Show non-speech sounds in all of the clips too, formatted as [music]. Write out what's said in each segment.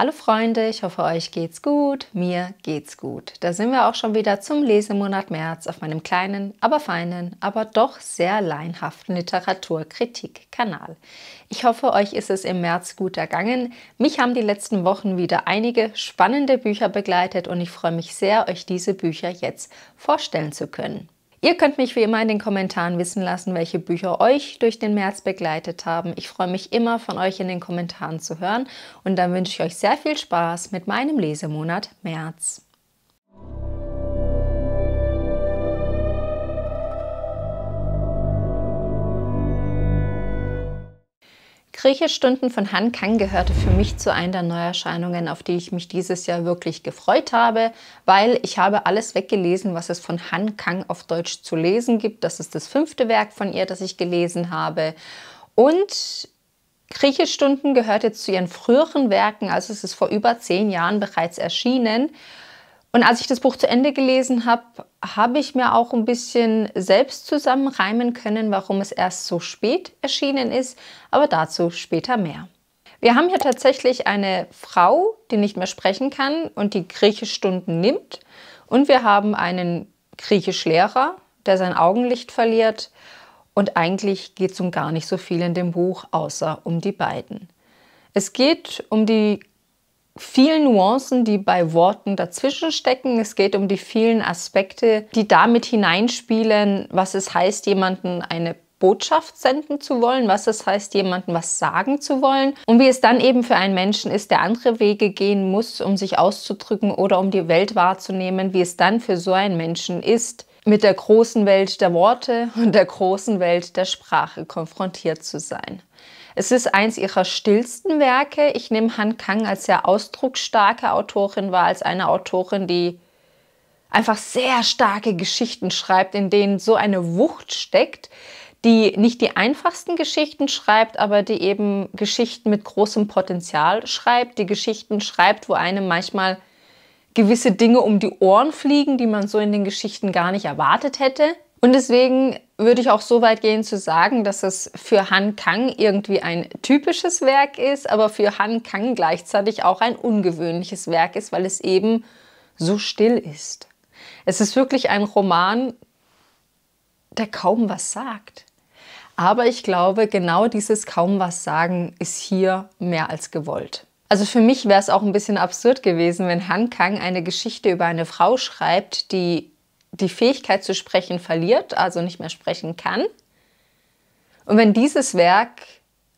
Hallo Freunde, ich hoffe euch geht's gut, mir geht's gut. Da sind wir auch schon wieder zum Lesemonat März auf meinem kleinen, aber feinen, aber doch sehr leinhaften Literaturkritik-Kanal. Ich hoffe, euch ist es im März gut ergangen. Mich haben die letzten Wochen wieder einige spannende Bücher begleitet und ich freue mich sehr, euch diese Bücher jetzt vorstellen zu können. Ihr könnt mich wie immer in den Kommentaren wissen lassen, welche Bücher euch durch den März begleitet haben. Ich freue mich immer von euch in den Kommentaren zu hören und dann wünsche ich euch sehr viel Spaß mit meinem Lesemonat März. Griechischstunden von Han Kang gehörte für mich zu einer der Neuerscheinungen, auf die ich mich dieses Jahr wirklich gefreut habe, weil ich habe alles weggelesen, was es von Han Kang auf Deutsch zu lesen gibt. Das ist das fünfte Werk von ihr, das ich gelesen habe. Und Griechischstunden gehört jetzt zu ihren früheren Werken, also es ist vor über zehn Jahren bereits erschienen. Und als ich das Buch zu Ende gelesen habe, habe ich mir auch ein bisschen selbst zusammenreimen können, warum es erst so spät erschienen ist, aber dazu später mehr. Wir haben hier tatsächlich eine Frau, die nicht mehr sprechen kann und die Griechischstunden nimmt. Und wir haben einen Griechischlehrer, der sein Augenlicht verliert. Und eigentlich geht es um gar nicht so viel in dem Buch, außer um die beiden. Es geht um die vielen Nuancen, die bei Worten dazwischen stecken. Es geht um die vielen Aspekte, die damit hineinspielen, was es heißt, jemanden eine Botschaft senden zu wollen, was es heißt, jemandem was sagen zu wollen und wie es dann eben für einen Menschen ist, der andere Wege gehen muss, um sich auszudrücken oder um die Welt wahrzunehmen, wie es dann für so einen Menschen ist, mit der großen Welt der Worte und der großen Welt der Sprache konfrontiert zu sein. Es ist eins ihrer stillsten Werke. Ich nehme Han Kang als sehr ausdrucksstarke Autorin wahr, als eine Autorin, die einfach sehr starke Geschichten schreibt, in denen so eine Wucht steckt, die nicht die einfachsten Geschichten schreibt, aber die eben Geschichten mit großem Potenzial schreibt, die Geschichten schreibt, wo einem manchmal gewisse Dinge um die Ohren fliegen, die man so in den Geschichten gar nicht erwartet hätte. Und deswegen würde ich auch so weit gehen zu sagen, dass es für Han Kang irgendwie ein typisches Werk ist, aber für Han Kang gleichzeitig auch ein ungewöhnliches Werk ist, weil es eben so still ist. Es ist wirklich ein Roman, der kaum was sagt. Aber ich glaube, genau dieses kaum was sagen ist hier mehr als gewollt. Also für mich wäre es auch ein bisschen absurd gewesen, wenn Han Kang eine Geschichte über eine Frau schreibt, die die Fähigkeit zu sprechen verliert, also nicht mehr sprechen kann. Und wenn dieses Werk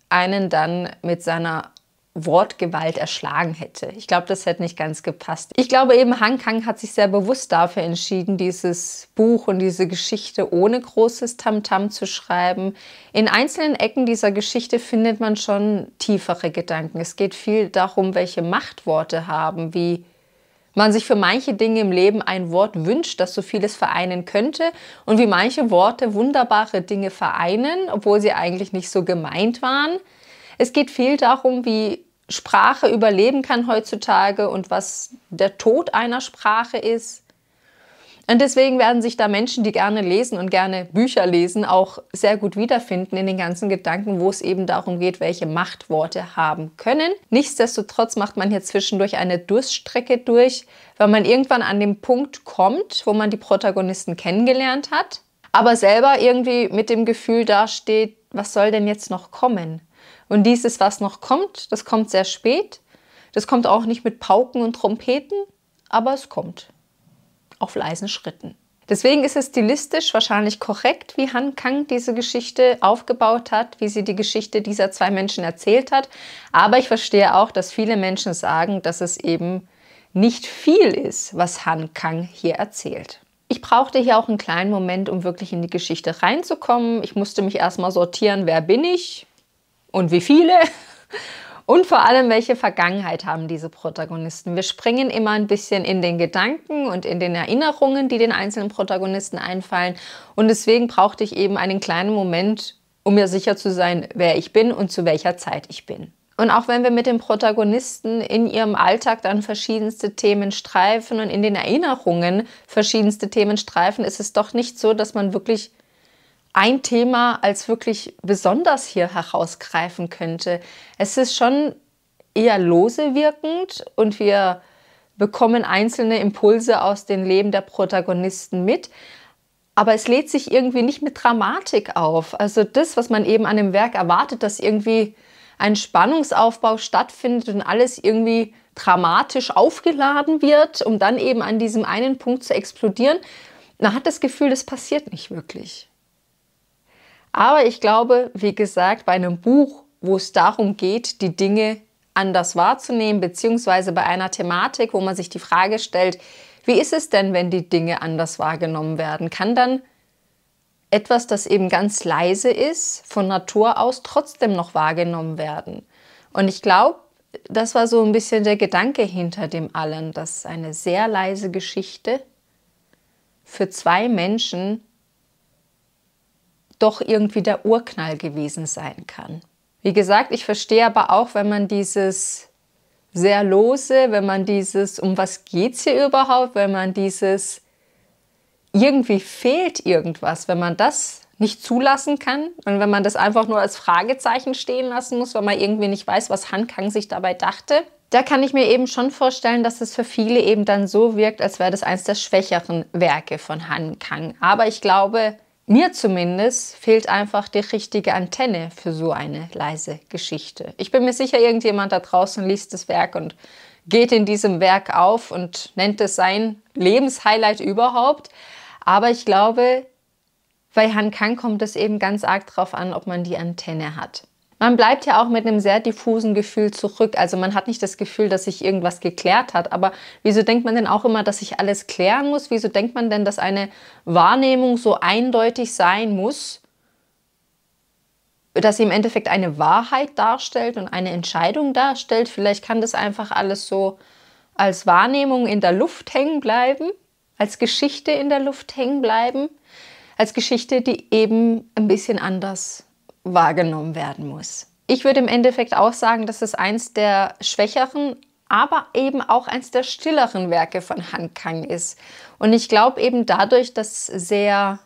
einen dann mit seiner Wortgewalt erschlagen hätte. Ich glaube, das hätte nicht ganz gepasst. Ich glaube eben, Han Kang hat sich sehr bewusst dafür entschieden, dieses Buch und diese Geschichte ohne großes Tamtam -Tam zu schreiben. In einzelnen Ecken dieser Geschichte findet man schon tiefere Gedanken. Es geht viel darum, welche Machtworte haben, wie man sich für manche Dinge im Leben ein Wort wünscht, das so vieles vereinen könnte und wie manche Worte wunderbare Dinge vereinen, obwohl sie eigentlich nicht so gemeint waren. Es geht viel darum, wie Sprache überleben kann heutzutage und was der Tod einer Sprache ist. Und deswegen werden sich da Menschen, die gerne lesen und gerne Bücher lesen, auch sehr gut wiederfinden in den ganzen Gedanken, wo es eben darum geht, welche Machtworte haben können. Nichtsdestotrotz macht man hier zwischendurch eine Durststrecke durch, weil man irgendwann an den Punkt kommt, wo man die Protagonisten kennengelernt hat, aber selber irgendwie mit dem Gefühl dasteht, was soll denn jetzt noch kommen? Und dieses, was noch kommt, das kommt sehr spät. Das kommt auch nicht mit Pauken und Trompeten, aber es kommt auf leisen Schritten. Deswegen ist es stilistisch wahrscheinlich korrekt, wie Han Kang diese Geschichte aufgebaut hat, wie sie die Geschichte dieser zwei Menschen erzählt hat. Aber ich verstehe auch, dass viele Menschen sagen, dass es eben nicht viel ist, was Han Kang hier erzählt. Ich brauchte hier auch einen kleinen Moment, um wirklich in die Geschichte reinzukommen. Ich musste mich erstmal sortieren, wer bin ich und wie viele. Und vor allem, welche Vergangenheit haben diese Protagonisten? Wir springen immer ein bisschen in den Gedanken und in den Erinnerungen, die den einzelnen Protagonisten einfallen. Und deswegen brauchte ich eben einen kleinen Moment, um mir sicher zu sein, wer ich bin und zu welcher Zeit ich bin. Und auch wenn wir mit den Protagonisten in ihrem Alltag dann verschiedenste Themen streifen und in den Erinnerungen verschiedenste Themen streifen, ist es doch nicht so, dass man wirklich ein Thema als wirklich besonders hier herausgreifen könnte. Es ist schon eher lose wirkend und wir bekommen einzelne Impulse aus dem Leben der Protagonisten mit. Aber es lädt sich irgendwie nicht mit Dramatik auf. Also das, was man eben an dem Werk erwartet, dass irgendwie ein Spannungsaufbau stattfindet und alles irgendwie dramatisch aufgeladen wird, um dann eben an diesem einen Punkt zu explodieren, man hat das Gefühl, das passiert nicht wirklich. Aber ich glaube, wie gesagt, bei einem Buch, wo es darum geht, die Dinge anders wahrzunehmen, beziehungsweise bei einer Thematik, wo man sich die Frage stellt, wie ist es denn, wenn die Dinge anders wahrgenommen werden? Kann dann etwas, das eben ganz leise ist, von Natur aus trotzdem noch wahrgenommen werden? Und ich glaube, das war so ein bisschen der Gedanke hinter dem allen, dass eine sehr leise Geschichte für zwei Menschen doch irgendwie der Urknall gewesen sein kann. Wie gesagt, ich verstehe aber auch, wenn man dieses sehr lose, wenn man dieses, um was geht es hier überhaupt, wenn man dieses irgendwie fehlt irgendwas, wenn man das nicht zulassen kann und wenn man das einfach nur als Fragezeichen stehen lassen muss, weil man irgendwie nicht weiß, was Han Kang sich dabei dachte, da kann ich mir eben schon vorstellen, dass es für viele eben dann so wirkt, als wäre das eines der schwächeren Werke von Han Kang. Aber ich glaube, mir zumindest fehlt einfach die richtige Antenne für so eine leise Geschichte. Ich bin mir sicher, irgendjemand da draußen liest das Werk und geht in diesem Werk auf und nennt es sein Lebenshighlight überhaupt. Aber ich glaube, bei Han Kang kommt es eben ganz arg darauf an, ob man die Antenne hat. Man bleibt ja auch mit einem sehr diffusen Gefühl zurück. Also man hat nicht das Gefühl, dass sich irgendwas geklärt hat. Aber wieso denkt man denn auch immer, dass sich alles klären muss? Wieso denkt man denn, dass eine Wahrnehmung so eindeutig sein muss, dass sie im Endeffekt eine Wahrheit darstellt und eine Entscheidung darstellt? Vielleicht kann das einfach alles so als Wahrnehmung in der Luft hängen bleiben, als Geschichte in der Luft hängen bleiben, als Geschichte, die eben ein bisschen anders wahrgenommen werden muss. Ich würde im Endeffekt auch sagen, dass es eins der schwächeren, aber eben auch eins der stilleren Werke von Han Kang ist. Und ich glaube eben dadurch, dass sehr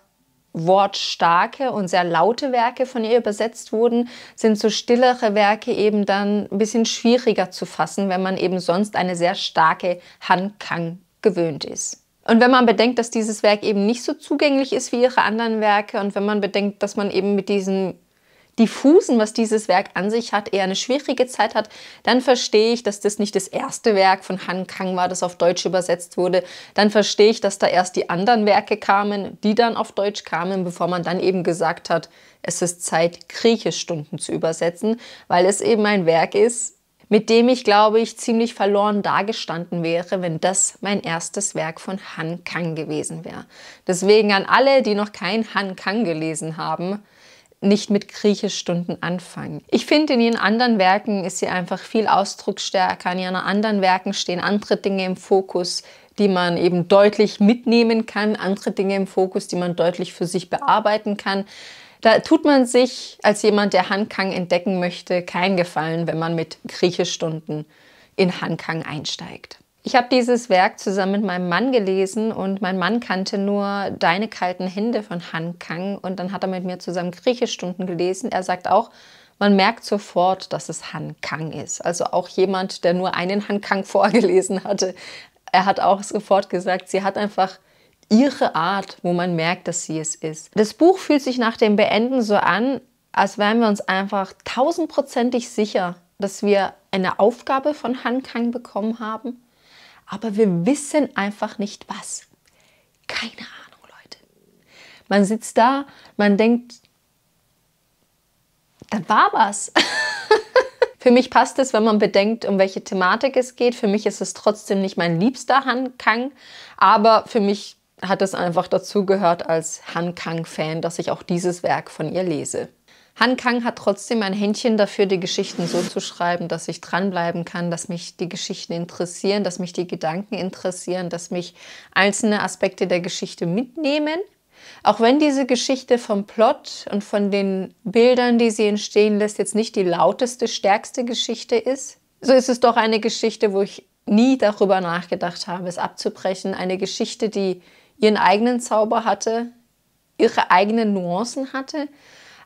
wortstarke und sehr laute Werke von ihr übersetzt wurden, sind so stillere Werke eben dann ein bisschen schwieriger zu fassen, wenn man eben sonst eine sehr starke Han Kang gewöhnt ist. Und wenn man bedenkt, dass dieses Werk eben nicht so zugänglich ist wie ihre anderen Werke und wenn man bedenkt, dass man eben mit diesen diffusen, was dieses Werk an sich hat, eher eine schwierige Zeit hat, dann verstehe ich, dass das nicht das erste Werk von Han Kang war, das auf Deutsch übersetzt wurde. Dann verstehe ich, dass da erst die anderen Werke kamen, die dann auf Deutsch kamen, bevor man dann eben gesagt hat, es ist Zeit, Griechischstunden zu übersetzen, weil es eben ein Werk ist, mit dem ich, glaube ich, ziemlich verloren dagestanden wäre, wenn das mein erstes Werk von Han Kang gewesen wäre. Deswegen an alle, die noch kein Han Kang gelesen haben, nicht mit Griechischstunden anfangen. Ich finde, in ihren anderen Werken ist sie einfach viel ausdrucksstärker. In ihren anderen Werken stehen andere Dinge im Fokus, die man eben deutlich mitnehmen kann, andere Dinge im Fokus, die man deutlich für sich bearbeiten kann. Da tut man sich als jemand, der Hankang entdecken möchte, keinen Gefallen, wenn man mit Griechischstunden in Hankang einsteigt. Ich habe dieses Werk zusammen mit meinem Mann gelesen und mein Mann kannte nur Deine kalten Hände von Han Kang und dann hat er mit mir zusammen Griechischstunden gelesen. Er sagt auch, man merkt sofort, dass es Han Kang ist. Also auch jemand, der nur einen Han Kang [laughs] vorgelesen hatte. Er hat auch sofort gesagt, sie hat einfach ihre Art, wo man merkt, dass sie es ist. Das Buch fühlt sich nach dem Beenden so an, als wären wir uns einfach tausendprozentig sicher, dass wir eine Aufgabe von Han Kang bekommen haben aber wir wissen einfach nicht was. Keine Ahnung, Leute. Man sitzt da, man denkt, das war was. [laughs] Für mich passt es, wenn man bedenkt, um welche Thematik es geht. Für mich ist es trotzdem nicht mein liebster Han Kang, aber für mich hat es einfach dazu gehört als Han Kang-Fan, dass ich auch dieses Werk von ihr lese. Han Kang hat trotzdem ein Händchen dafür, die Geschichten so zu schreiben, dass ich dranbleiben kann, dass mich die Geschichten interessieren, dass mich die Gedanken interessieren, dass mich einzelne Aspekte der Geschichte mitnehmen. Auch wenn diese Geschichte vom Plot und von den Bildern, die sie entstehen lässt, jetzt nicht die lauteste, stärkste Geschichte ist, so ist es doch eine Geschichte, wo ich nie darüber nachgedacht habe, es abzubrechen. Eine Geschichte, die ihren eigenen Zauber hatte, ihre eigenen Nuancen hatte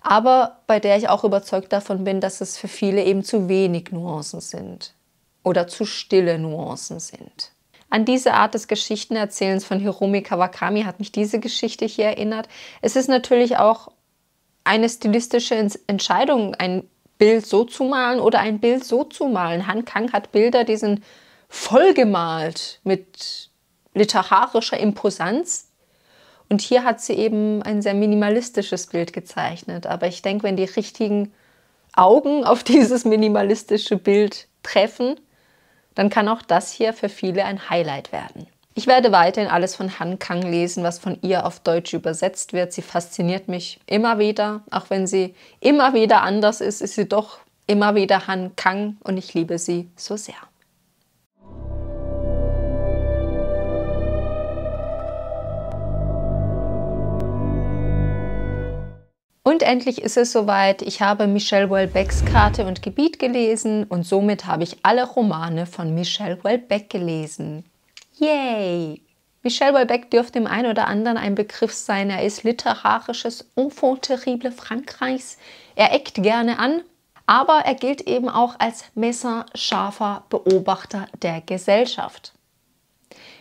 aber bei der ich auch überzeugt davon bin, dass es für viele eben zu wenig Nuancen sind oder zu stille Nuancen sind. An diese Art des Geschichtenerzählens von Hiromi Kawakami hat mich diese Geschichte hier erinnert. Es ist natürlich auch eine stilistische Entscheidung, ein Bild so zu malen oder ein Bild so zu malen. Han Kang hat Bilder, die sind vollgemalt mit literarischer Imposanz. Und hier hat sie eben ein sehr minimalistisches Bild gezeichnet. Aber ich denke, wenn die richtigen Augen [laughs] auf dieses minimalistische Bild treffen, dann kann auch das hier für viele ein Highlight werden. Ich werde weiterhin alles von Han Kang lesen, was von ihr auf Deutsch übersetzt wird. Sie fasziniert mich immer wieder. Auch wenn sie immer wieder anders ist, ist sie doch immer wieder Han Kang und ich liebe sie so sehr. Und endlich ist es soweit. Ich habe Michelle Welbecks Karte und Gebiet gelesen und somit habe ich alle Romane von Michelle Welbeck gelesen. Yay! Michel Houellebecq dürfte dem einen oder anderen ein Begriff sein. Er ist literarisches Enfant terrible Frankreichs. Er eckt gerne an, aber er gilt eben auch als messerscharfer Beobachter der Gesellschaft.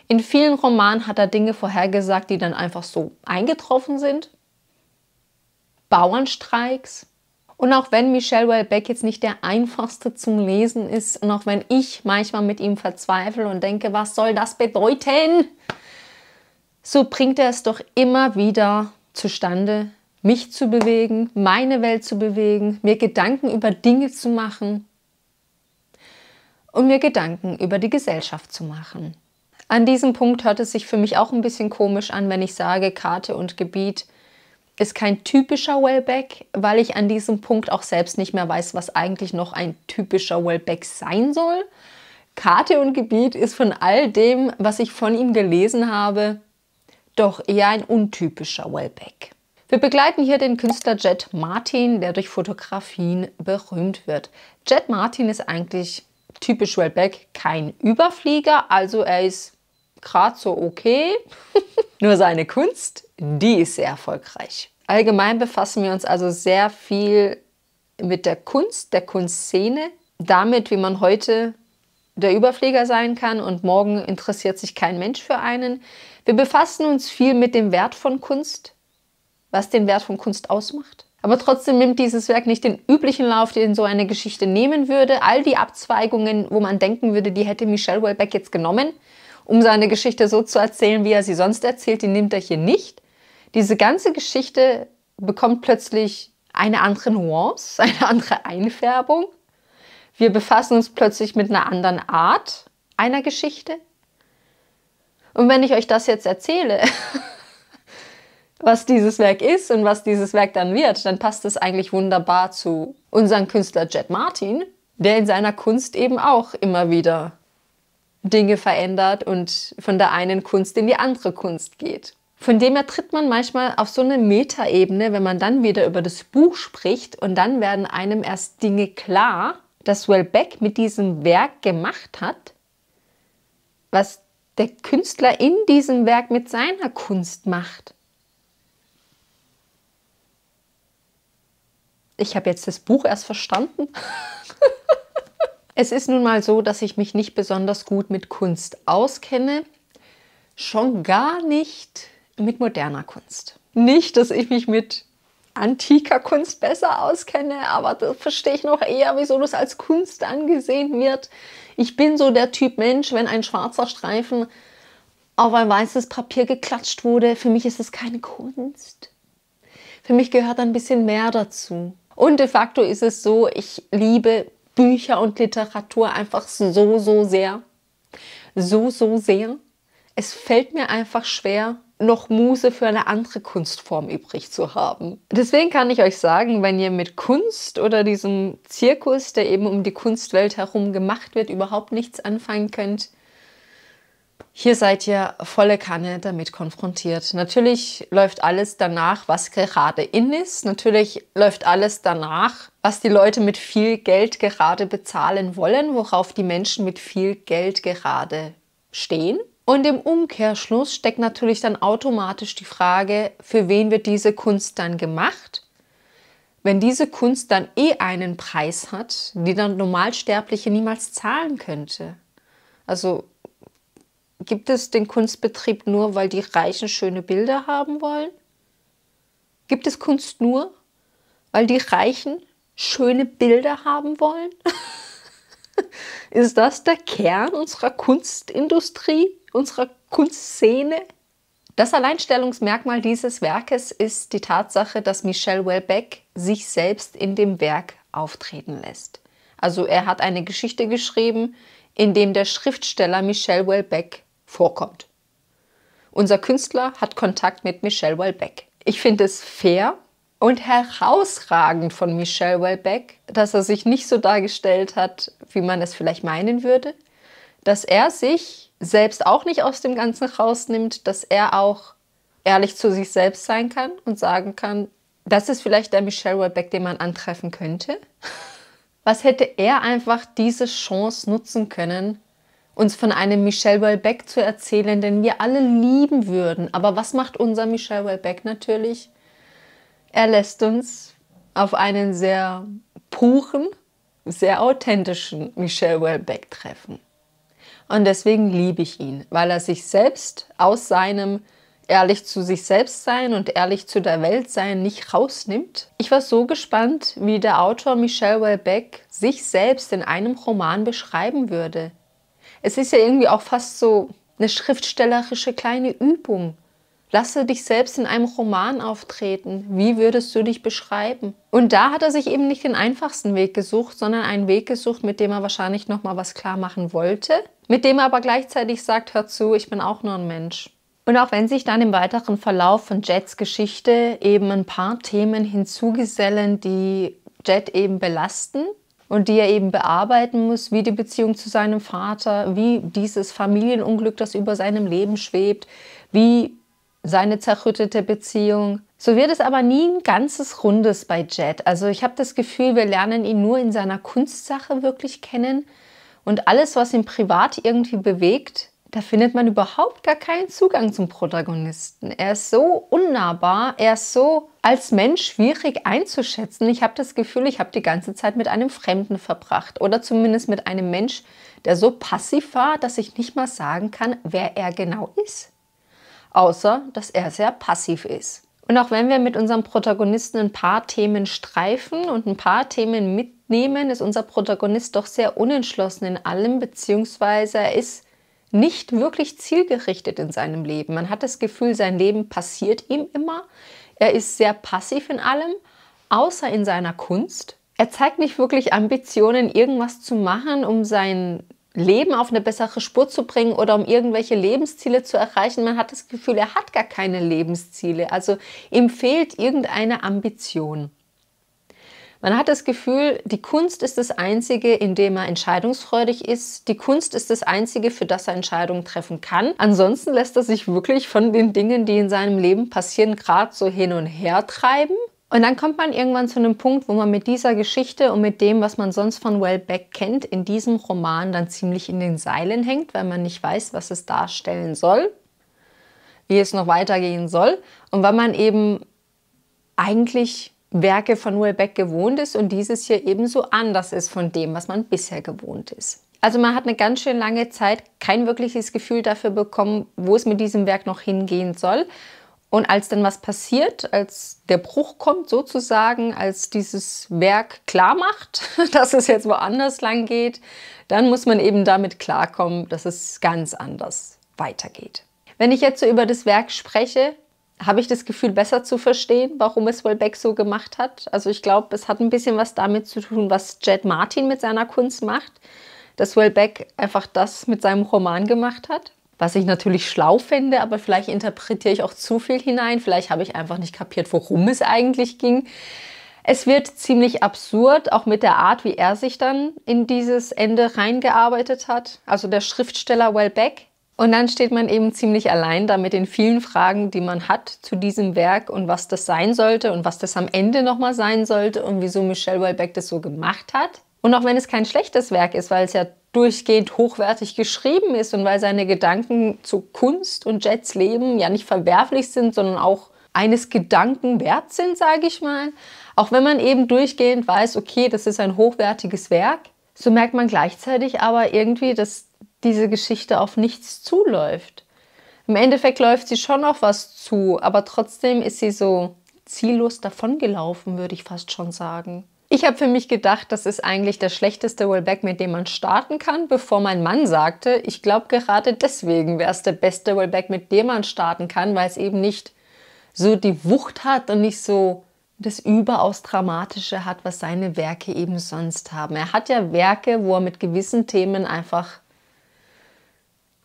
In vielen Romanen hat er Dinge vorhergesagt, die dann einfach so eingetroffen sind. Bauernstreiks, und auch wenn Michel Houellebecq jetzt nicht der einfachste zum Lesen ist und auch wenn ich manchmal mit ihm verzweifle und denke, was soll das bedeuten, so bringt er es doch immer wieder zustande, mich zu bewegen, meine Welt zu bewegen, mir Gedanken über Dinge zu machen und mir Gedanken über die Gesellschaft zu machen. An diesem Punkt hört es sich für mich auch ein bisschen komisch an, wenn ich sage, Karte und Gebiet ist kein typischer Wellback, weil ich an diesem Punkt auch selbst nicht mehr weiß, was eigentlich noch ein typischer Wellback sein soll. Karte und Gebiet ist von all dem, was ich von ihm gelesen habe, doch eher ein untypischer Wellback. Wir begleiten hier den Künstler Jet Martin, der durch Fotografien berühmt wird. Jet Martin ist eigentlich typisch Wellback, kein Überflieger, also er ist gerade so okay. [laughs] Nur seine Kunst die ist sehr erfolgreich. Allgemein befassen wir uns also sehr viel mit der Kunst, der Kunstszene, damit, wie man heute der Überflieger sein kann und morgen interessiert sich kein Mensch für einen. Wir befassen uns viel mit dem Wert von Kunst, was den Wert von Kunst ausmacht. Aber trotzdem nimmt dieses Werk nicht den üblichen Lauf, den so eine Geschichte nehmen würde. All die Abzweigungen, wo man denken würde, die hätte Michel Houellebecq jetzt genommen, um seine Geschichte so zu erzählen, wie er sie sonst erzählt, die nimmt er hier nicht. Diese ganze Geschichte bekommt plötzlich eine andere Nuance, [laughs] eine andere Einfärbung. Wir befassen uns plötzlich mit einer anderen Art einer Geschichte. Und wenn ich euch das jetzt erzähle, [laughs] was dieses Werk ist und was dieses Werk dann wird, dann passt es eigentlich wunderbar zu unserem Künstler Jet Martin, der in seiner Kunst eben auch immer wieder Dinge verändert und von der einen Kunst in die andere Kunst geht. Von dem her tritt man manchmal auf so eine Metaebene, wenn man dann wieder über das Buch spricht und dann werden einem erst Dinge klar, dass Wellbeck mit diesem Werk gemacht hat, was der Künstler in diesem Werk mit seiner Kunst macht. Ich habe jetzt das Buch erst verstanden. [laughs] es ist nun mal so, dass ich mich nicht besonders gut mit Kunst auskenne, schon gar nicht mit moderner Kunst. Nicht, dass ich mich mit antiker Kunst besser auskenne, aber da verstehe ich noch eher, wieso das als Kunst angesehen wird. Ich bin so der Typ Mensch, wenn ein schwarzer Streifen auf ein weißes Papier geklatscht wurde, für mich ist es keine Kunst. Für mich gehört ein bisschen mehr dazu. Und de facto ist es so, ich liebe Bücher und Literatur einfach so, so sehr. So, so sehr. Es fällt mir einfach schwer, noch Muse für eine andere Kunstform übrig zu haben. Deswegen kann ich euch sagen, wenn ihr mit Kunst oder diesem Zirkus, der eben um die Kunstwelt herum gemacht wird, überhaupt nichts anfangen könnt, hier seid ihr volle Kanne damit konfrontiert. Natürlich läuft alles danach, was gerade in ist. Natürlich läuft alles danach, was die Leute mit viel Geld gerade bezahlen wollen, worauf die Menschen mit viel Geld gerade stehen. Und im Umkehrschluss steckt natürlich dann automatisch die Frage, für wen wird diese Kunst dann gemacht? wenn diese Kunst dann eh einen Preis hat, die dann Normalsterbliche niemals zahlen könnte? Also gibt es den Kunstbetrieb nur, weil die Reichen schöne Bilder haben wollen? Gibt es Kunst nur, weil die Reichen schöne Bilder haben wollen? [laughs] Ist das der Kern unserer Kunstindustrie, unserer Kunstszene? Das Alleinstellungsmerkmal dieses Werkes ist die Tatsache, dass Michel Welbeck sich selbst in dem Werk auftreten lässt. Also er hat eine Geschichte geschrieben, in dem der Schriftsteller Michel Welbeck vorkommt. Unser Künstler hat Kontakt mit Michel Welbeck. Ich finde es fair und herausragend von Michel Welbeck, dass er sich nicht so dargestellt hat, wie man es vielleicht meinen würde, dass er sich selbst auch nicht aus dem Ganzen rausnimmt, dass er auch ehrlich zu sich selbst sein kann und sagen kann, das ist vielleicht der Michel Welbeck, den man antreffen könnte. [laughs] Was hätte er einfach diese Chance nutzen können, uns von einem Michel Welbeck zu erzählen, den wir alle lieben würden. Aber was macht unser Michel Welbeck natürlich? Er lässt uns auf einen sehr puren, sehr authentischen Michel Welbeck treffen. Und deswegen liebe ich ihn, weil er sich selbst aus seinem ehrlich zu sich selbst sein und ehrlich zu der Welt sein nicht rausnimmt. Ich war so gespannt, wie der Autor Michel Welbeck sich selbst in einem Roman beschreiben würde. Es ist ja irgendwie auch fast so eine schriftstellerische kleine Übung. Lasse dich selbst in einem Roman auftreten. Wie würdest du dich beschreiben? Und da hat er sich eben nicht den einfachsten Weg gesucht, sondern einen Weg gesucht, mit dem er wahrscheinlich noch mal was klar machen wollte, mit dem er aber gleichzeitig sagt, hör zu, ich bin auch nur ein Mensch. Und auch wenn sich dann im weiteren Verlauf von Jets Geschichte eben ein paar Themen hinzugesellen, die Jet eben belasten und die er eben bearbeiten muss, wie die Beziehung zu seinem Vater, wie dieses Familienunglück, das über seinem Leben schwebt, wie seine zerrüttete Beziehung. So wird es aber nie ein ganzes Rundes bei Jet. Also ich habe das Gefühl, wir lernen ihn nur in seiner Kunstsache wirklich kennen und alles, was ihn privat irgendwie bewegt, da findet man überhaupt gar keinen Zugang zum Protagonisten. Er ist so unnahbar, er ist so als Mensch schwierig einzuschätzen. Ich habe das Gefühl, ich habe die ganze Zeit mit einem Fremden verbracht oder zumindest mit einem Mensch, der so passiv war, dass ich nicht mal sagen kann, wer er genau ist außer dass er sehr passiv ist. Und auch wenn wir mit unserem Protagonisten ein paar Themen streifen und ein paar Themen mitnehmen, ist unser Protagonist doch sehr unentschlossen in allem, beziehungsweise er ist nicht wirklich zielgerichtet in seinem Leben. Man hat das Gefühl, sein Leben passiert ihm immer. Er ist sehr passiv in allem, außer in seiner Kunst. Er zeigt nicht wirklich Ambitionen, irgendwas zu machen, um sein Leben auf eine bessere Spur zu bringen oder um irgendwelche Lebensziele zu erreichen. Man hat das Gefühl, er hat gar keine Lebensziele. Also ihm fehlt irgendeine Ambition. Man hat das Gefühl, die Kunst ist das Einzige, in dem er entscheidungsfreudig ist. Die Kunst ist das Einzige, für das er Entscheidungen treffen kann. Ansonsten lässt er sich wirklich von den Dingen, die in seinem Leben passieren, gerade so hin und her treiben. Und dann kommt man irgendwann zu einem Punkt, wo man mit dieser Geschichte und mit dem, was man sonst von Wellbeck kennt, in diesem Roman dann ziemlich in den Seilen hängt, weil man nicht weiß, was es darstellen soll, wie es noch weitergehen soll und weil man eben eigentlich Werke von Wellbeck gewohnt ist und dieses hier ebenso anders ist von dem, was man bisher gewohnt ist. Also man hat eine ganz schön lange Zeit kein wirkliches Gefühl dafür bekommen, wo es mit diesem Werk noch hingehen soll. Und als dann was passiert, als der Bruch kommt sozusagen, als dieses Werk klar macht, [laughs] dass es jetzt woanders lang geht, dann muss man eben damit klarkommen, dass es ganz anders weitergeht. Wenn ich jetzt so über das Werk spreche, habe ich das Gefühl, besser zu verstehen, warum es Welbeck so gemacht hat. Also ich glaube, es hat ein bisschen was damit zu tun, was Jed Martin mit seiner Kunst macht, dass Welbeck einfach das mit seinem Roman gemacht hat was ich natürlich schlau finde, aber vielleicht interpretiere ich auch zu viel hinein. Vielleicht habe ich einfach nicht kapiert, worum es eigentlich ging. Es wird ziemlich absurd, auch mit der Art, wie er sich dann in dieses Ende reingearbeitet hat. Also der Schriftsteller Wellbeck. Und dann steht man eben ziemlich allein da mit den vielen Fragen, die man hat zu diesem Werk und was das sein sollte und was das am Ende nochmal sein sollte und wieso Michelle Wellbeck das so gemacht hat. Und auch wenn es kein schlechtes Werk ist, weil es ja durchgehend hochwertig geschrieben ist und weil seine Gedanken zu Kunst und Jets Leben ja nicht verwerflich sind, sondern auch eines Gedanken wert sind, sage ich mal. Auch wenn man eben durchgehend weiß, okay, das ist ein hochwertiges Werk, so merkt man gleichzeitig aber irgendwie, dass diese Geschichte auf nichts zuläuft. Im Endeffekt läuft sie schon auf was zu, aber trotzdem ist sie so ziellos davongelaufen, würde ich fast schon sagen. Ich habe für mich gedacht, das ist eigentlich der schlechteste Wellback, mit dem man starten kann, bevor mein Mann sagte, ich glaube gerade deswegen wäre es der beste Wellback, mit dem man starten kann, weil es eben nicht so die Wucht hat und nicht so das überaus Dramatische hat, was seine Werke eben sonst haben. Er hat ja Werke, wo er mit gewissen Themen einfach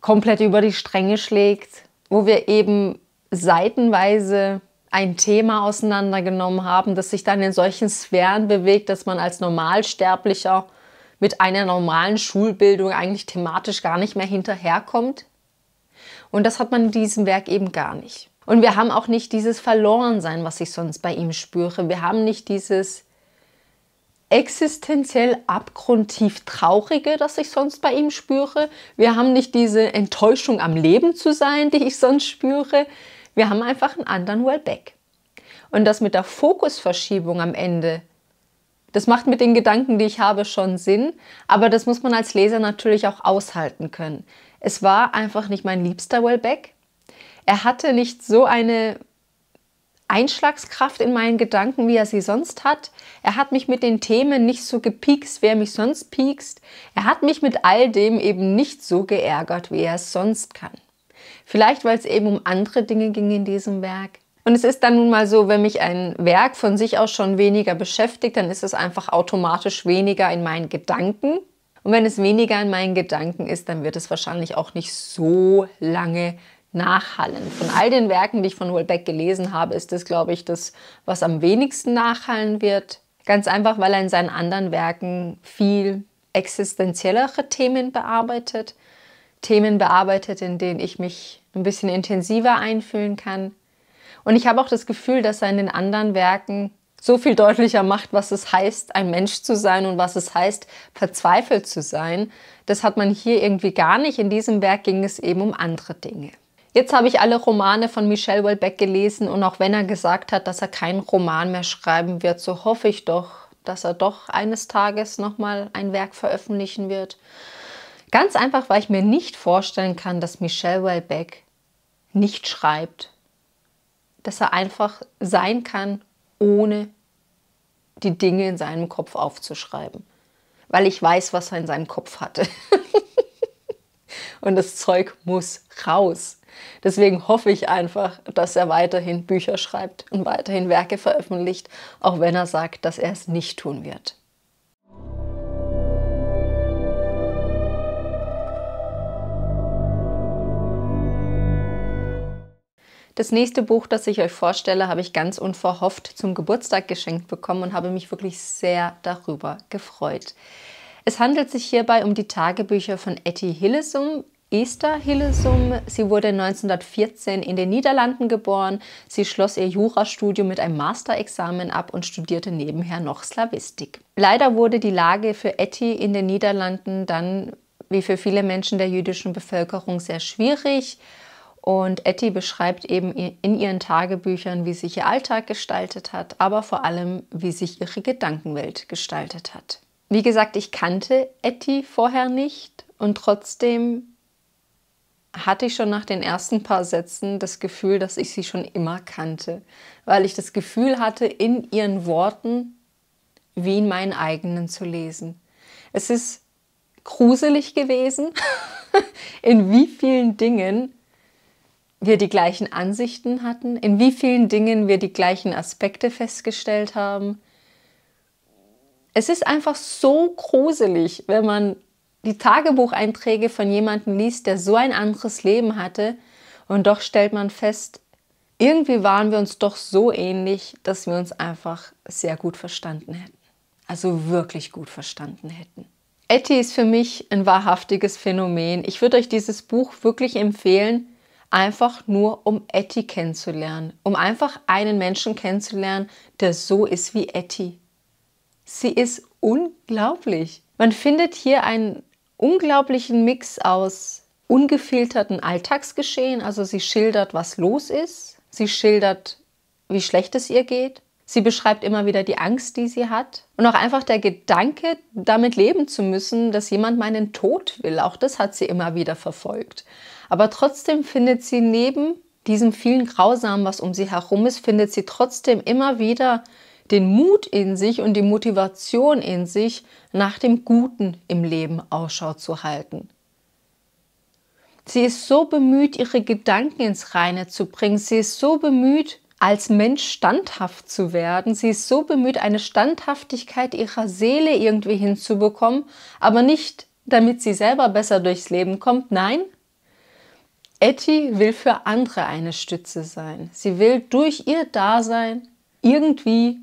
komplett über die Stränge schlägt, wo wir eben seitenweise ein Thema auseinandergenommen haben, das sich dann in solchen Sphären bewegt, dass man als Normalsterblicher mit einer normalen Schulbildung eigentlich thematisch gar nicht mehr hinterherkommt. Und das hat man in diesem Werk eben gar nicht. Und wir haben auch nicht dieses Verlorensein, was ich sonst bei ihm spüre. Wir haben nicht dieses existenziell abgrundtief Traurige, das ich sonst bei ihm spüre. Wir haben nicht diese Enttäuschung am Leben zu sein, die ich sonst spüre. Wir haben einfach einen anderen Wellback. Und das mit der Fokusverschiebung am Ende, das macht mit den Gedanken, die ich habe, schon Sinn, aber das muss man als Leser natürlich auch aushalten können. Es war einfach nicht mein liebster Wellback. Er hatte nicht so eine Einschlagskraft in meinen Gedanken, wie er sie sonst hat. Er hat mich mit den Themen nicht so gepiekst, wie er mich sonst piekst. Er hat mich mit all dem eben nicht so geärgert, wie er es sonst kann. Vielleicht, weil es eben um andere Dinge ging in diesem Werk. Und es ist dann nun mal so, wenn mich ein Werk von sich aus schon weniger beschäftigt, dann ist es einfach automatisch weniger in meinen Gedanken. Und wenn es weniger in meinen Gedanken ist, dann wird es wahrscheinlich auch nicht so lange nachhallen. Von all den Werken, die ich von Houellebecq gelesen habe, ist das, glaube ich, das, was am wenigsten nachhallen wird. Ganz einfach, weil er in seinen anderen Werken viel existenziellere Themen bearbeitet. Themen bearbeitet, in denen ich mich ein bisschen intensiver einfühlen kann. Und ich habe auch das Gefühl, dass er in den anderen Werken so viel deutlicher macht, was es heißt, ein Mensch zu sein und was es heißt, verzweifelt zu sein. Das hat man hier irgendwie gar nicht. In diesem Werk ging es eben um andere Dinge. Jetzt habe ich alle Romane von Michel Houellebecq gelesen und auch wenn er gesagt hat, dass er keinen Roman mehr schreiben wird, so hoffe ich doch, dass er doch eines Tages nochmal ein Werk veröffentlichen wird. Ganz einfach, weil ich mir nicht vorstellen kann, dass Michel Houellebecq nicht schreibt. Dass er einfach sein kann, ohne die Dinge in seinem Kopf aufzuschreiben. Weil ich weiß, was er in seinem Kopf hatte. [laughs] Und das Zeug muss raus. Deswegen hoffe ich einfach, dass er weiterhin Bücher schreibt und weiterhin Werke veröffentlicht, auch wenn er sagt, dass er es nicht tun wird. Das nächste Buch, das ich euch vorstelle, habe ich ganz unverhofft zum Geburtstag geschenkt bekommen und habe mich wirklich sehr darüber gefreut. Es handelt sich hierbei um die Tagebücher von Etty Hillesum. Esther Hillesum, sie wurde 1914 in den Niederlanden geboren. Sie schloss ihr Jurastudium mit einem Masterexamen ab und studierte nebenher noch Slavistik. Leider wurde die Lage für Etty in den Niederlanden dann, wie für viele Menschen der jüdischen Bevölkerung, sehr schwierig. Und Etty beschreibt eben in ihren Tagebüchern, wie sich ihr Alltag gestaltet hat, aber vor allem, wie sich ihre Gedankenwelt gestaltet hat. Wie gesagt, ich kannte Etty vorher nicht und trotzdem hatte ich schon nach den ersten paar Sätzen das Gefühl, dass ich sie schon immer kannte, weil ich das Gefühl hatte, in ihren Worten wie in meinen eigenen zu lesen. Es ist gruselig gewesen, [laughs] in wie vielen Dingen wir die gleichen Ansichten hatten, in wie vielen Dingen wir die gleichen Aspekte festgestellt haben. Es ist einfach so gruselig, wenn man die Tagebucheinträge von jemandem liest, der so ein anderes Leben hatte und doch stellt man fest, irgendwie waren wir uns doch so ähnlich, dass wir uns einfach sehr gut verstanden hätten. Also wirklich gut verstanden hätten. Etty ist für mich ein wahrhaftiges Phänomen. Ich würde euch dieses Buch wirklich empfehlen, einfach nur um Etty kennenzulernen, um einfach einen Menschen kennenzulernen, der so ist wie Etty. Sie ist unglaublich. Man findet hier einen unglaublichen Mix aus ungefilterten Alltagsgeschehen, also sie schildert, was los ist, sie schildert, wie schlecht es ihr geht, Sie beschreibt immer wieder die Angst, die sie hat. Und auch einfach der Gedanke, damit leben zu müssen, dass jemand meinen Tod will. Auch das hat sie immer wieder verfolgt. Aber trotzdem findet sie neben diesem vielen Grausamen, was um sie herum ist, findet sie trotzdem immer wieder den Mut in sich und die Motivation in sich, nach dem Guten im Leben Ausschau zu halten. Sie ist so bemüht, ihre Gedanken ins Reine zu bringen. Sie ist so bemüht, als Mensch standhaft zu werden. Sie ist so bemüht, eine Standhaftigkeit ihrer Seele irgendwie hinzubekommen, aber nicht damit sie selber besser durchs Leben kommt. Nein, Etty will für andere eine Stütze sein. Sie will durch ihr Dasein irgendwie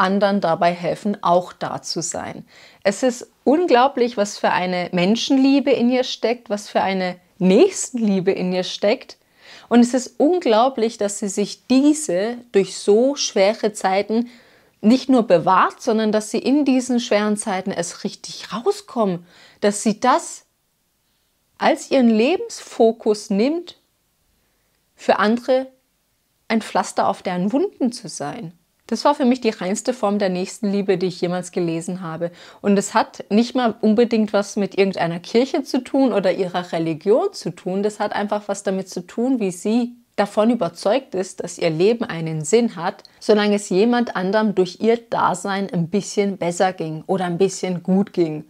anderen dabei helfen, auch da zu sein. Es ist unglaublich, was für eine Menschenliebe in ihr steckt, was für eine Nächstenliebe in ihr steckt. Und es ist unglaublich, dass sie sich diese durch so schwere Zeiten nicht nur bewahrt, sondern dass sie in diesen schweren Zeiten es richtig rauskommen, dass sie das als ihren Lebensfokus nimmt, für andere ein Pflaster auf deren Wunden zu sein. Das war für mich die reinste Form der Nächstenliebe, die ich jemals gelesen habe. Und es hat nicht mal unbedingt was mit irgendeiner Kirche zu tun oder ihrer Religion zu tun. Das hat einfach was damit zu tun, wie sie davon überzeugt ist, dass ihr Leben einen Sinn hat, solange es jemand anderem durch ihr Dasein ein bisschen besser ging oder ein bisschen gut ging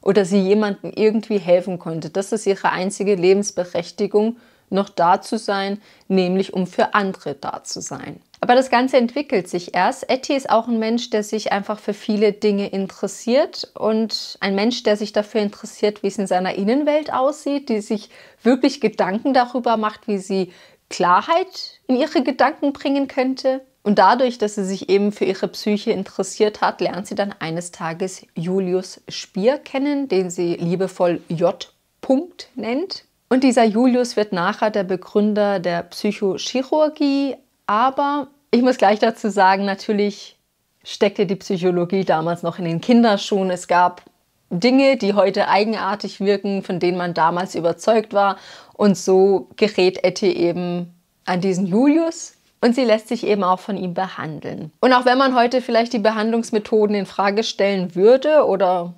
oder sie jemandem irgendwie helfen konnte. Das ist ihre einzige Lebensberechtigung, noch da zu sein, nämlich um für andere da zu sein. Aber das Ganze entwickelt sich erst. Etty ist auch ein Mensch, der sich einfach für viele Dinge interessiert und ein Mensch, der sich dafür interessiert, wie es in seiner Innenwelt aussieht, die sich wirklich Gedanken darüber macht, wie sie Klarheit in ihre Gedanken bringen könnte. Und dadurch, dass sie sich eben für ihre Psyche interessiert hat, lernt sie dann eines Tages Julius Spier kennen, den sie liebevoll J. Punkt nennt. Und dieser Julius wird nachher der Begründer der Psychochirurgie, aber ich muss gleich dazu sagen, natürlich steckte die Psychologie damals noch in den Kinderschuhen. Es gab Dinge, die heute eigenartig wirken, von denen man damals überzeugt war. Und so gerät Etty eben an diesen Julius und sie lässt sich eben auch von ihm behandeln. Und auch wenn man heute vielleicht die Behandlungsmethoden in Frage stellen würde oder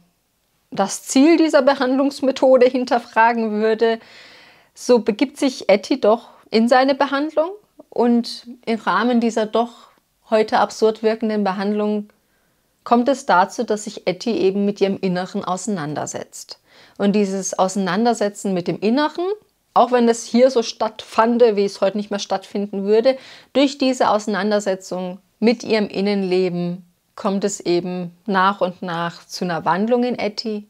das Ziel dieser Behandlungsmethode hinterfragen würde, so begibt sich Etty doch in seine Behandlung und im Rahmen dieser doch heute absurd wirkenden Behandlung kommt es dazu, dass sich Etty eben mit ihrem Inneren auseinandersetzt. Und dieses Auseinandersetzen mit dem Inneren, auch wenn es hier so stattfand, wie es heute nicht mehr stattfinden würde, durch diese Auseinandersetzung mit ihrem Innenleben kommt es eben nach und nach zu einer Wandlung in Etty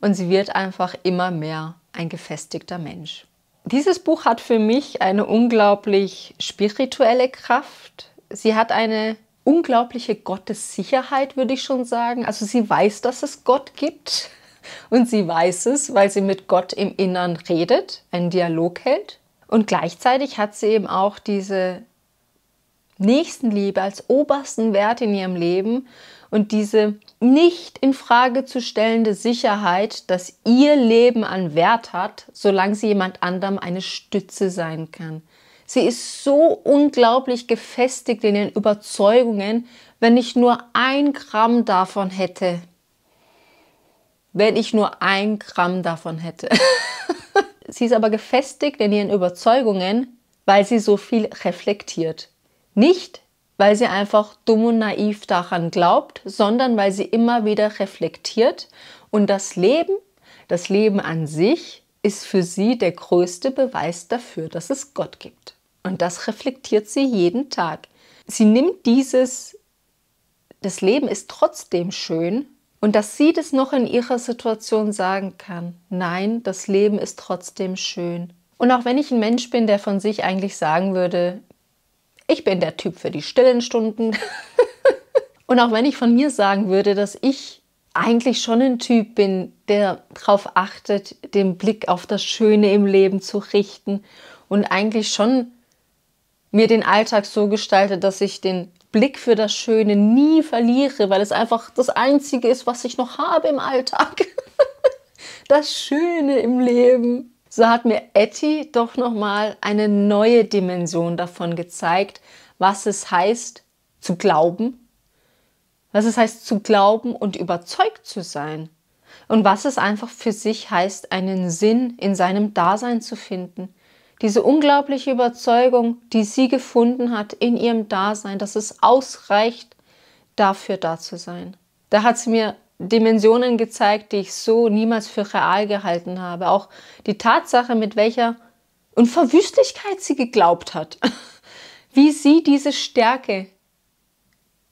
und sie wird einfach immer mehr ein gefestigter Mensch. Dieses Buch hat für mich eine unglaublich spirituelle Kraft. Sie hat eine unglaubliche Gottessicherheit, würde ich schon sagen. Also sie weiß, dass es Gott gibt. Und sie weiß es, weil sie mit Gott im Innern redet, einen Dialog hält. Und gleichzeitig hat sie eben auch diese Nächstenliebe als obersten Wert in ihrem Leben und diese nicht in Frage zu stellende Sicherheit, dass ihr Leben an Wert hat, solange sie jemand anderem eine Stütze sein kann. Sie ist so unglaublich gefestigt in ihren Überzeugungen, wenn ich nur ein Gramm davon hätte. Wenn ich nur ein Gramm davon hätte. [laughs] sie ist aber gefestigt in ihren Überzeugungen, weil sie so viel reflektiert. Nicht, weil sie einfach dumm und naiv daran glaubt, sondern weil sie immer wieder reflektiert und das Leben, das Leben an sich ist für sie der größte Beweis dafür, dass es Gott gibt. Und das reflektiert sie jeden Tag. Sie nimmt dieses, das Leben ist trotzdem schön und dass sie das noch in ihrer Situation sagen kann. Nein, das Leben ist trotzdem schön. Und auch wenn ich ein Mensch bin, der von sich eigentlich sagen würde, ich bin der Typ für die stillen Stunden. [laughs] und auch wenn ich von mir sagen würde, dass ich eigentlich schon ein Typ bin, der darauf achtet, den Blick auf das Schöne im Leben zu richten und eigentlich schon mir den Alltag so gestaltet, dass ich den Blick für das Schöne nie verliere, weil es einfach das Einzige ist, was ich noch habe im Alltag. [laughs] das Schöne im Leben so hat mir Etty doch nochmal eine neue Dimension davon gezeigt, was es heißt, zu glauben, was es heißt zu glauben und überzeugt zu sein und was es einfach für sich heißt, einen Sinn in seinem Dasein zu finden. Diese unglaubliche Überzeugung, die sie gefunden hat in ihrem Dasein, dass es ausreicht, dafür da zu sein. Da hat sie mir Dimensionen gezeigt, die ich so niemals für real gehalten habe. Auch die Tatsache, mit welcher Unverwüstlichkeit sie geglaubt hat. [laughs] Wie sie diese Stärke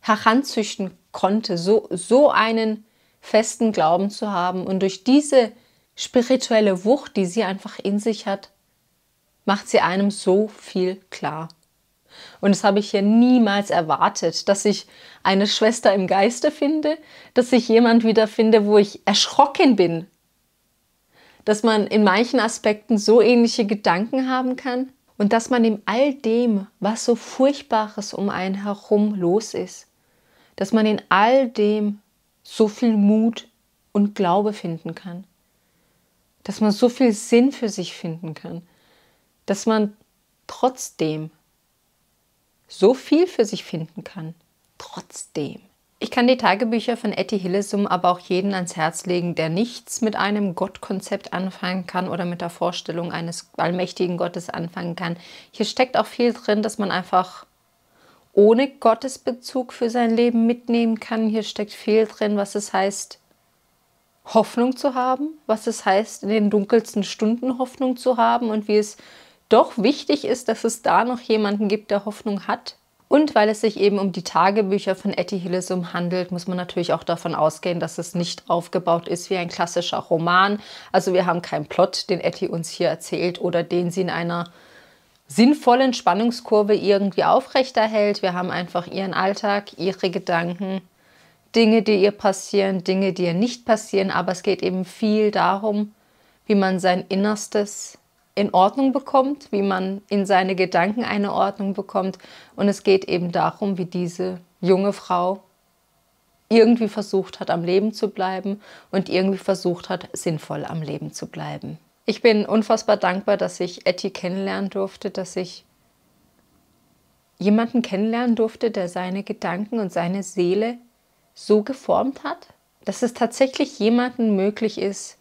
heranzüchten konnte, so, so einen festen Glauben zu haben und durch diese spirituelle Wucht, die sie einfach in sich hat, macht sie einem so viel klar. Und das habe ich ja niemals erwartet, dass ich eine Schwester im Geiste finde, dass ich jemand wieder finde, wo ich erschrocken bin. Dass man in manchen Aspekten so ähnliche Gedanken haben kann und dass man in all dem, was so Furchtbares um einen herum los ist, dass man in all dem so viel Mut und Glaube finden kann. Dass man so viel Sinn für sich finden kann. Dass man trotzdem so viel für sich finden kann. Trotzdem. Ich kann die Tagebücher von Etty Hillesum aber auch jeden ans Herz legen, der nichts mit einem Gottkonzept anfangen kann oder mit der Vorstellung eines allmächtigen Gottes anfangen kann. Hier steckt auch viel drin, dass man einfach ohne Gottesbezug für sein Leben mitnehmen kann. Hier steckt viel drin, was es heißt, Hoffnung zu haben, was es heißt, in den dunkelsten Stunden Hoffnung zu haben und wie es doch wichtig ist, dass es da noch jemanden gibt, der Hoffnung hat. Und weil es sich eben um die Tagebücher von Etty Hillesum handelt, muss man natürlich auch davon ausgehen, dass es nicht aufgebaut ist wie ein klassischer Roman. Also wir haben keinen Plot, den Etty uns hier erzählt oder den sie in einer sinnvollen Spannungskurve irgendwie aufrechterhält. Wir haben einfach ihren Alltag, ihre Gedanken, Dinge, die ihr passieren, Dinge, die ihr nicht passieren. Aber es geht eben viel darum, wie man sein Innerstes in Ordnung bekommt, wie man in seine Gedanken eine Ordnung bekommt. Und es geht eben darum, wie diese junge Frau irgendwie versucht hat, am Leben zu bleiben und irgendwie versucht hat, sinnvoll am Leben zu bleiben. Ich bin unfassbar dankbar, dass ich Etty kennenlernen durfte, dass ich jemanden kennenlernen durfte, der seine Gedanken und seine Seele so geformt hat, dass es tatsächlich jemanden möglich ist,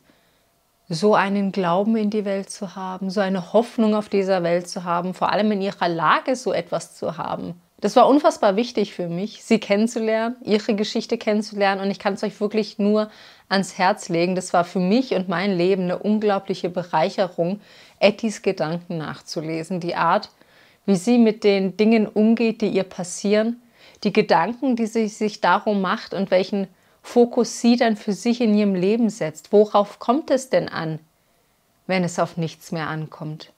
so einen Glauben in die Welt zu haben, so eine Hoffnung auf dieser Welt zu haben, vor allem in ihrer Lage so etwas zu haben. Das war unfassbar wichtig für mich, sie kennenzulernen, ihre Geschichte kennenzulernen und ich kann es euch wirklich nur ans Herz legen. Das war für mich und mein Leben eine unglaubliche Bereicherung, Ettys Gedanken nachzulesen. Die Art, wie sie mit den Dingen umgeht, die ihr passieren, die Gedanken, die sie sich darum macht und welchen Fokus sie dann für sich in ihrem Leben setzt. Worauf kommt es denn an, wenn es auf nichts mehr ankommt?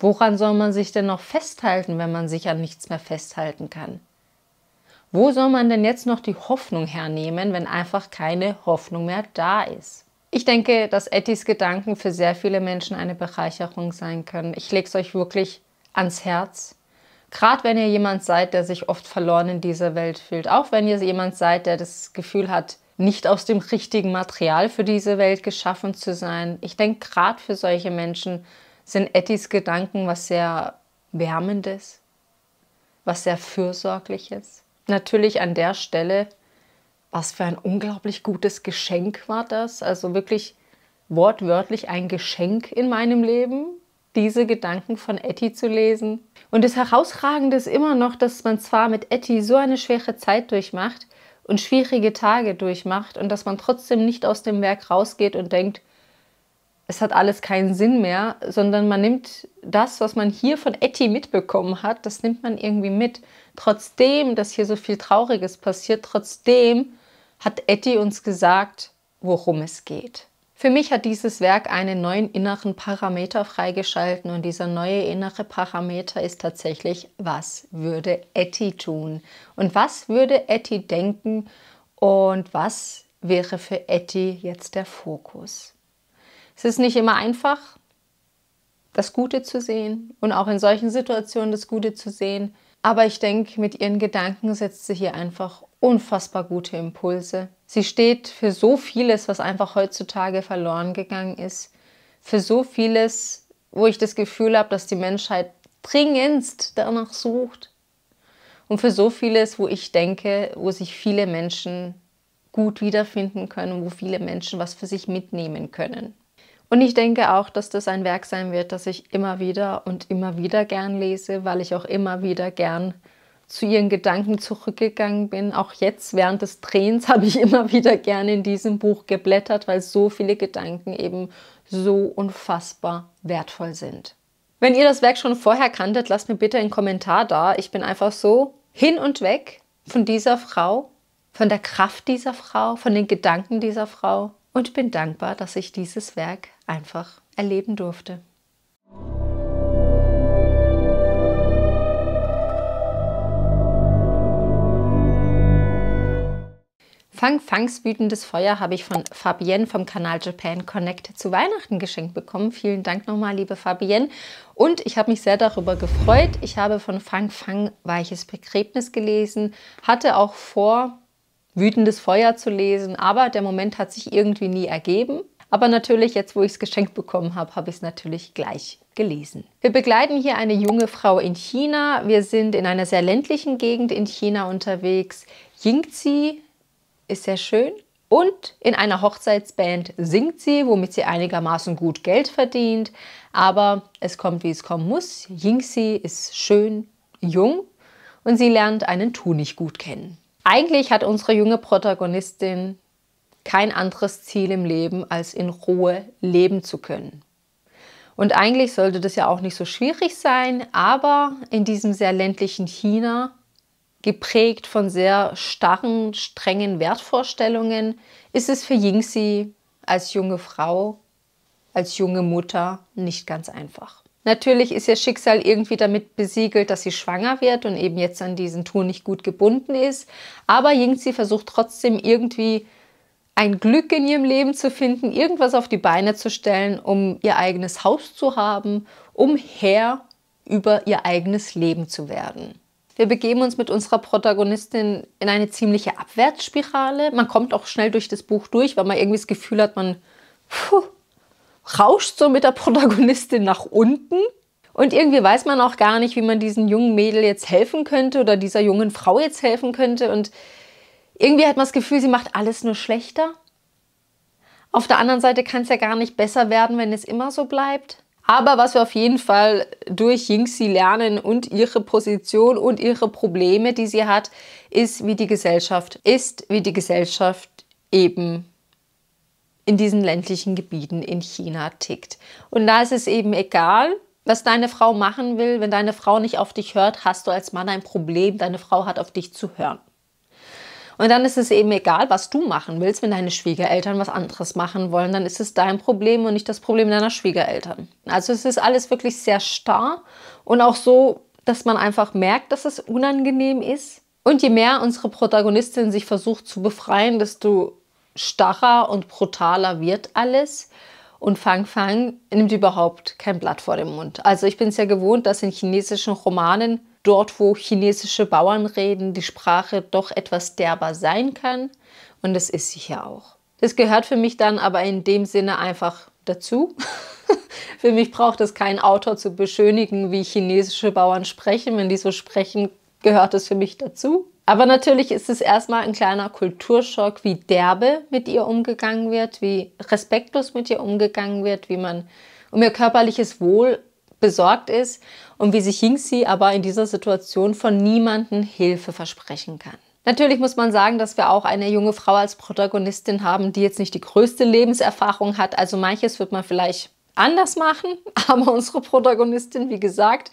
Woran soll man sich denn noch festhalten, wenn man sich an nichts mehr festhalten kann? Wo soll man denn jetzt noch die Hoffnung hernehmen, wenn einfach keine Hoffnung mehr da ist? Ich denke, dass Ettys Gedanken für sehr viele Menschen eine Bereicherung sein können. Ich lege es euch wirklich ans Herz. Gerade wenn ihr jemand seid, der sich oft verloren in dieser Welt fühlt. Auch wenn ihr jemand seid, der das Gefühl hat, nicht aus dem richtigen Material für diese Welt geschaffen zu sein. Ich denke, gerade für solche Menschen sind Ettys Gedanken was sehr Wärmendes, was sehr Fürsorgliches natürlich an der Stelle, was für ein unglaublich gutes Geschenk war das. Also wirklich wortwörtlich ein Geschenk in meinem Leben, diese Gedanken von Etty zu lesen. Und das Herausragende ist immer noch, dass man zwar mit Etty so eine schwere Zeit durchmacht und schwierige Tage durchmacht und dass man trotzdem nicht aus dem Werk rausgeht und denkt, es hat alles keinen Sinn mehr, sondern man nimmt das, was man hier von Etty mitbekommen hat, das nimmt man irgendwie mit. Trotzdem, dass hier so viel Trauriges passiert, trotzdem hat Etty uns gesagt, worum es geht. Für mich hat dieses Werk einen neuen inneren Parameter freigeschalten und dieser neue innere Parameter ist tatsächlich, was würde Etty tun? Und was würde Etty denken? Und was wäre für Etty jetzt der Fokus? Es ist nicht immer einfach, das Gute zu sehen und auch in solchen Situationen das Gute zu sehen. Aber ich denke, mit ihren Gedanken setzt sie hier einfach unfassbar gute Impulse. Sie steht für so vieles, was einfach heutzutage verloren gegangen ist. Für so vieles, wo ich das Gefühl habe, dass die Menschheit dringendst danach sucht. und für so vieles, wo ich denke, wo sich viele Menschen gut wiederfinden können, wo viele Menschen was für sich mitnehmen können. Und ich denke auch, dass das ein Werk sein wird, das ich immer wieder und immer wieder gern lese, weil ich auch immer wieder gern zu ihren Gedanken zurückgegangen bin. Auch jetzt während des Drehens [laughs] habe ich immer wieder gern in diesem Buch geblättert, weil so viele Gedanken eben so unfassbar wertvoll sind. Wenn ihr das Werk schon vorher kanntet, lasst mir bitte einen Kommentar da. Ich bin einfach so hin und weg von dieser Frau, von der Kraft dieser Frau, von den Gedanken dieser Frau und bin dankbar, dass ich dieses Werk einfach erleben durfte. Fang Fangs wütendes Feuer habe ich von Fabienne vom Kanal Japan Connect zu Weihnachten geschenkt bekommen. Vielen Dank nochmal, liebe Fabienne. Und ich habe mich sehr darüber gefreut. Ich habe von Fang Fang Weiches Begräbnis gelesen, hatte auch vor, wütendes Feuer zu lesen, aber der Moment hat sich irgendwie nie ergeben. Aber natürlich, jetzt wo ich es geschenkt bekommen habe, habe ich es natürlich gleich gelesen. Wir begleiten hier eine junge Frau in China. Wir sind in einer sehr ländlichen Gegend in China unterwegs. Yingzi ist sehr schön. Und in einer Hochzeitsband singt sie, womit sie einigermaßen gut Geld verdient. Aber es kommt, wie es kommen muss. Yingxi ist schön, jung und sie lernt einen Tunig gut kennen. Eigentlich hat unsere junge Protagonistin kein anderes Ziel im Leben, als in Ruhe leben zu können. Und eigentlich sollte das ja auch nicht so schwierig sein, aber in diesem sehr ländlichen China geprägt von sehr starren, strengen Wertvorstellungen, ist es für Yingxi als junge Frau, als junge Mutter nicht ganz einfach. Natürlich ist ihr Schicksal irgendwie damit besiegelt, dass sie schwanger wird und eben jetzt an diesen Tour nicht gut gebunden ist. Aber Yingxi versucht trotzdem irgendwie ein Glück in ihrem Leben zu finden, irgendwas auf die Beine zu stellen, um ihr eigenes Haus zu haben, um Herr über ihr eigenes Leben zu werden. Wir begeben uns mit unserer Protagonistin in eine ziemliche Abwärtsspirale. Man kommt auch schnell durch das Buch durch, weil man irgendwie das Gefühl hat, man puh, rauscht so mit der Protagonistin nach unten. Und irgendwie weiß man auch gar nicht, wie man diesen jungen Mädel jetzt helfen könnte oder dieser jungen Frau jetzt helfen könnte. Und irgendwie hat man das Gefühl, sie macht alles nur schlechter. Auf der anderen Seite kann es ja gar nicht besser werden, wenn es immer so bleibt. Aber was wir auf jeden Fall durch Yingxi lernen und ihre Position und ihre Probleme, die sie hat, ist, wie die Gesellschaft ist, wie die Gesellschaft eben in diesen ländlichen Gebieten in China tickt. Und da ist es eben egal, was deine Frau machen will. Wenn deine Frau nicht auf dich hört, hast du als Mann ein Problem. Deine Frau hat auf dich zu hören. Und dann ist es eben egal, was du machen willst. Wenn deine Schwiegereltern was anderes machen wollen, dann ist es dein Problem und nicht das Problem deiner Schwiegereltern. Also es ist alles wirklich sehr starr und auch so, dass man einfach merkt, dass es unangenehm ist. Und je mehr unsere Protagonistin sich versucht zu befreien, desto starrer und brutaler wird alles. Und Fang Fang nimmt überhaupt kein Blatt vor den Mund. Also ich bin es ja gewohnt, dass in chinesischen Romanen dort, wo chinesische Bauern reden, die Sprache doch etwas derber sein kann. Und das ist sie hier auch. Das gehört für mich dann aber in dem Sinne einfach dazu. [laughs] für mich braucht es kein Autor zu beschönigen, wie chinesische Bauern sprechen. Wenn die so sprechen, gehört es für mich dazu. Aber natürlich ist es erstmal ein kleiner Kulturschock, wie derbe mit ihr umgegangen wird, wie respektlos mit ihr umgegangen wird, wie man um ihr körperliches Wohl besorgt ist und wie sich Yingxi aber in dieser Situation von niemandem Hilfe versprechen kann. Natürlich muss man sagen, dass wir auch eine junge Frau als Protagonistin haben, die jetzt nicht die größte Lebenserfahrung hat. Also manches wird man vielleicht anders machen, [laughs] aber unsere Protagonistin, wie gesagt,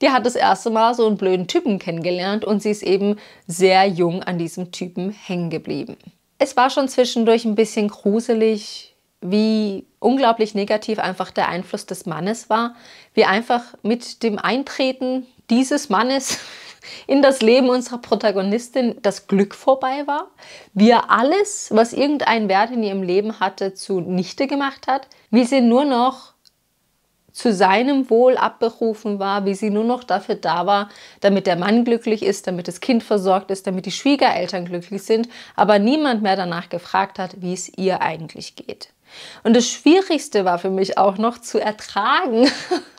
die hat das erste Mal so einen blöden Typen kennengelernt und sie ist eben sehr jung an diesem Typen hängen geblieben. Es war schon zwischendurch ein bisschen gruselig, wie unglaublich negativ einfach der Einfluss des Mannes war, wie einfach mit dem Eintreten dieses Mannes [laughs] in das Leben unserer Protagonistin das Glück vorbei war, wie er alles, was irgendeinen Wert in ihrem Leben hatte, zunichte gemacht hat, wie sie nur noch zu seinem Wohl abberufen war, wie sie nur noch dafür da war, damit der Mann glücklich ist, damit das Kind versorgt ist, damit die Schwiegereltern glücklich sind, aber niemand mehr danach gefragt hat, wie es ihr eigentlich geht. Und das Schwierigste war für mich auch noch zu ertragen,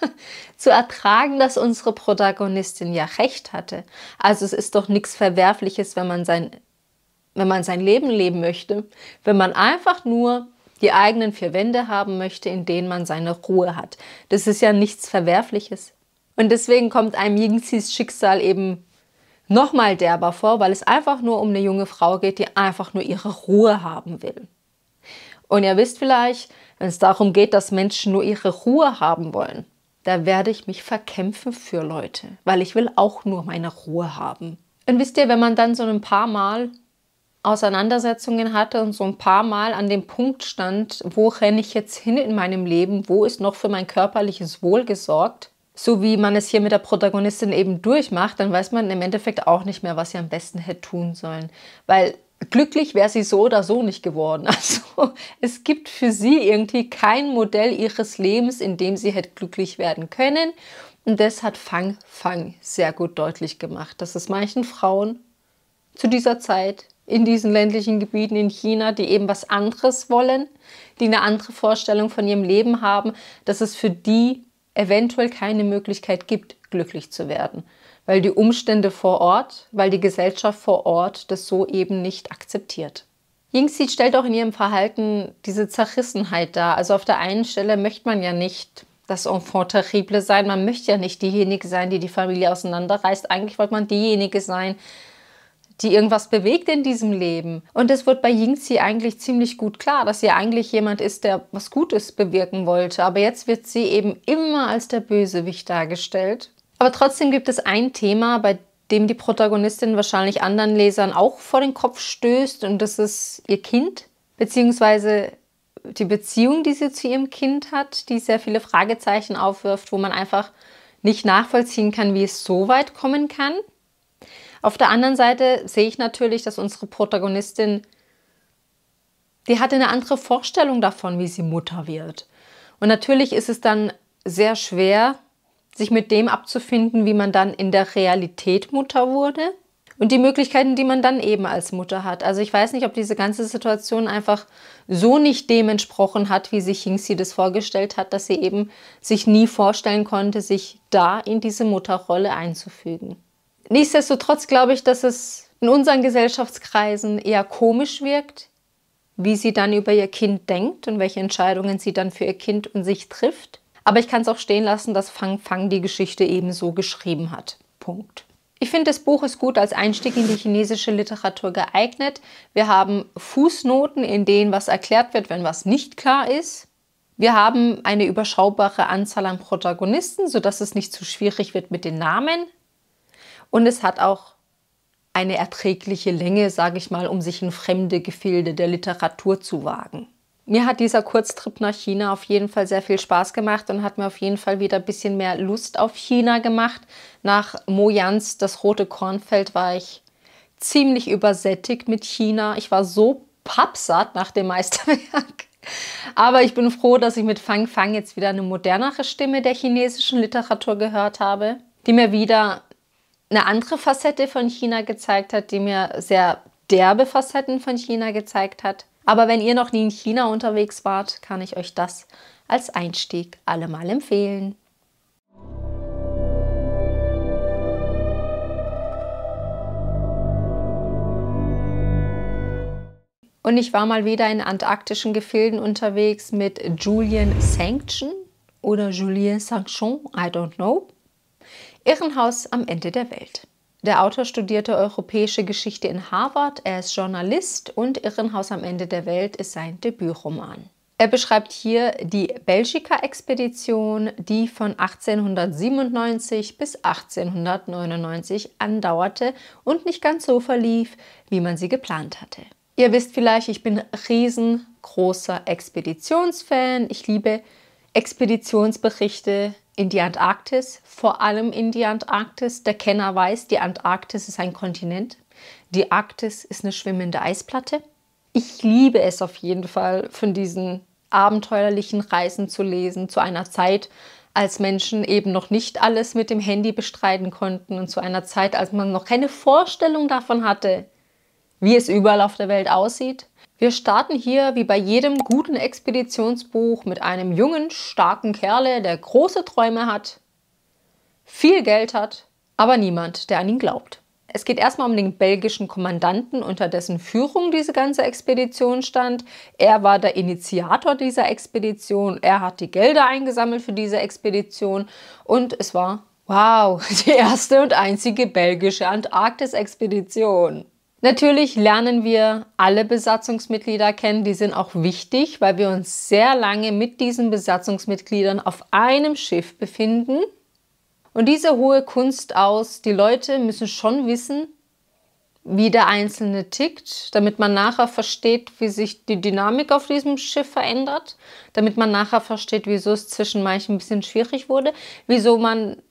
[laughs] zu ertragen, dass unsere Protagonistin ja recht hatte. Also es ist doch nichts Verwerfliches, wenn man sein, wenn man sein Leben leben möchte, wenn man einfach nur die eigenen vier Wände haben möchte, in denen man seine Ruhe hat. Das ist ja nichts Verwerfliches. Und deswegen kommt einem Yingxis Schicksal eben nochmal derber vor, weil es einfach nur um eine junge Frau geht, die einfach nur ihre Ruhe haben will. Und ihr wisst vielleicht, wenn es darum geht, dass Menschen nur ihre Ruhe haben wollen, da werde ich mich verkämpfen für Leute, weil ich will auch nur meine Ruhe haben. Und wisst ihr, wenn man dann so ein paar Mal Auseinandersetzungen hatte und so ein paar Mal an dem Punkt stand, wo renne ich jetzt hin in meinem Leben, wo ist noch für mein körperliches Wohl gesorgt, so wie man es hier mit der Protagonistin eben durchmacht, dann weiß man im Endeffekt auch nicht mehr, was sie am besten hätte tun sollen. Weil glücklich wäre sie so oder so nicht geworden. [laughs] Also es gibt für sie irgendwie kein Modell ihres Lebens, in dem sie hätte glücklich werden können. Und das hat Fang Fang sehr gut deutlich gemacht, dass es manchen Frauen zu dieser Zeit in diesen ländlichen Gebieten in China, die eben was anderes wollen, die eine andere Vorstellung von ihrem Leben haben, dass es für die eventuell keine Möglichkeit gibt, glücklich zu werden, weil die Umstände vor Ort, weil die Gesellschaft vor Ort das so eben nicht akzeptiert. Yingxi stellt auch in ihrem Verhalten diese Zerrissenheit dar. Also auf der einen Stelle möchte man ja nicht das Enfant terrible sein, man möchte ja nicht diejenige sein, die die Familie auseinanderreißt. Eigentlich wollte man diejenige sein, die irgendwas bewegt in diesem Leben. Und es wird bei Yingzi eigentlich ziemlich gut klar, dass sie eigentlich jemand ist, der was Gutes bewirken wollte. Aber jetzt wird sie eben immer als der Bösewicht dargestellt. Aber trotzdem gibt es ein Thema, bei dem die Protagonistin wahrscheinlich anderen Lesern auch vor den Kopf stößt. Und das ist ihr Kind, beziehungsweise die Beziehung, die sie zu ihrem Kind hat, die sehr viele Fragezeichen aufwirft, wo man einfach nicht nachvollziehen kann, wie es so weit kommen kann. Auf der anderen Seite sehe ich natürlich, dass unsere Protagonistin, die hatte eine andere Vorstellung davon, wie sie Mutter wird. Und natürlich ist es dann sehr schwer, sich mit dem abzufinden, wie man dann in der Realität Mutter wurde und die Möglichkeiten, die man dann eben als Mutter hat. Also ich weiß nicht, ob diese ganze Situation einfach so nicht dem entsprochen hat, wie sich Yingxi das vorgestellt hat, dass sie eben sich nie vorstellen konnte, sich da in diese Mutterrolle einzufügen. Nichtsdestotrotz glaube ich, dass es in unseren Gesellschaftskreisen eher komisch wirkt, wie sie dann über ihr Kind denkt und welche Entscheidungen sie dann für ihr Kind und sich trifft. Aber ich kann es auch stehen lassen, dass Fang Fang die Geschichte eben so geschrieben hat. Punkt. Ich finde, das Buch ist gut als Einstieg in die chinesische Literatur geeignet. Wir haben Fußnoten, in denen was erklärt wird, wenn was nicht klar ist. Wir haben eine überschaubare Anzahl an Protagonisten, sodass es nicht zu schwierig wird mit den Namen. Und es hat auch eine erträgliche Länge, sage ich mal, um sich in fremde Gefilde der Literatur zu wagen. Mir hat dieser Kurztrip nach China auf jeden Fall sehr viel Spaß gemacht und hat mir auf jeden Fall wieder ein bisschen mehr Lust auf China gemacht. Nach Mo Yans Das rote Kornfeld war ich ziemlich übersättigt mit China. Ich war so pappsatt nach dem Meisterwerk. Aber ich bin froh, dass ich mit Fang Fang jetzt wieder eine modernere Stimme der chinesischen Literatur gehört habe, die mir wieder eine andere Facette von China gezeigt hat, die mir sehr derbe Facetten von China gezeigt hat. Aber wenn ihr noch nie in China unterwegs wart, kann ich euch das als Einstieg allemal empfehlen. Und ich war mal wieder in antarktischen Gefilden unterwegs mit Julian Sanction oder Julien Sanction, I don't know. Irrenhaus am Ende der Welt. Der Autor studierte europäische Geschichte in Harvard, er ist Journalist und Irrenhaus am Ende der Welt ist sein Debütroman. Er beschreibt hier die Belgica-Expedition, die von 1897 bis 1899 andauerte und nicht ganz so verlief, wie man sie geplant hatte. Ihr wisst vielleicht, ich bin riesengroßer Expeditionsfan. Ich liebe Expeditionsberichte in die Antarktis, vor allem in die Antarktis. Der Kenner weiß, die Antarktis ist ein Kontinent. Die Arktis ist eine schwimmende Eisplatte. Ich liebe es auf jeden Fall, von diesen abenteuerlichen Reisen zu lesen, zu einer Zeit, als Menschen eben noch nicht alles mit dem Handy bestreiten konnten und zu einer Zeit, als man noch keine Vorstellung davon hatte, wie es überall auf der Welt aussieht. Wir starten hier wie bei jedem guten Expeditionsbuch mit einem jungen, starken Kerle, der große Träume hat, viel Geld hat, aber niemand, der an ihn glaubt. Es geht erstmal um den belgischen Kommandanten, unter dessen Führung diese ganze Expedition stand. Er war der Initiator dieser Expedition. Er hat die Gelder eingesammelt für diese Expedition. Und es war, wow, [laughs] die erste und einzige belgische Antarktis-Expedition. Natürlich lernen wir alle Besatzungsmitglieder kennen, die sind auch wichtig, weil wir uns sehr lange mit diesen Besatzungsmitgliedern auf einem Schiff befinden. Und diese hohe Kunst aus, die Leute müssen schon wissen, wie der Einzelne tickt, damit man nachher versteht, wie sich die Dynamik auf diesem Schiff verändert, damit man nachher versteht, wieso es zwischen manchen ein bisschen schwierig wurde, wieso man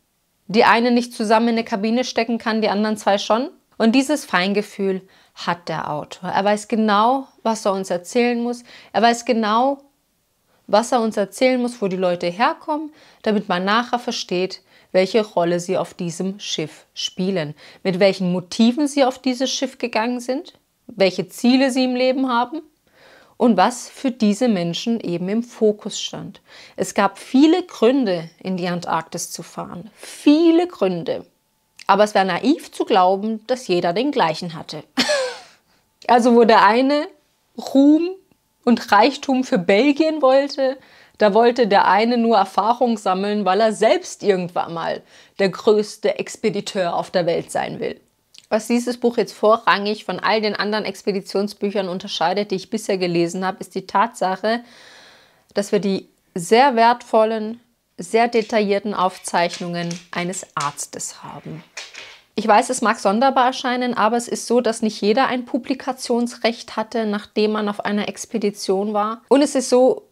die eine nicht zusammen in eine Kabine stecken kann, die anderen zwei schon. Und dieses Feingefühl hat der Autor. Er weiß genau, was er uns erzählen muss. Er weiß genau, was er uns erzählen muss, wo die Leute herkommen, damit man nachher versteht, welche Rolle sie auf diesem Schiff spielen, mit welchen Motiven sie auf dieses Schiff gegangen sind, welche Ziele sie im Leben haben und was für diese Menschen eben im Fokus stand. Es gab viele Gründe, in die Antarktis zu fahren. Viele Gründe. Aber es wäre naiv zu glauben, dass jeder den gleichen hatte. [laughs] also wo der eine Ruhm und Reichtum für Belgien wollte, da wollte der eine nur Erfahrung sammeln, weil er selbst irgendwann mal der größte Expediteur auf der Welt sein will. Was dieses Buch jetzt vorrangig von all den anderen Expeditionsbüchern unterscheidet, die ich bisher gelesen habe, ist die Tatsache, dass wir die sehr wertvollen, sehr detaillierten Aufzeichnungen eines Arztes haben. Ich weiß, es mag sonderbar erscheinen, aber es ist so, dass nicht jeder ein Publikationsrecht hatte, nachdem man auf einer Expedition war. Und es ist so,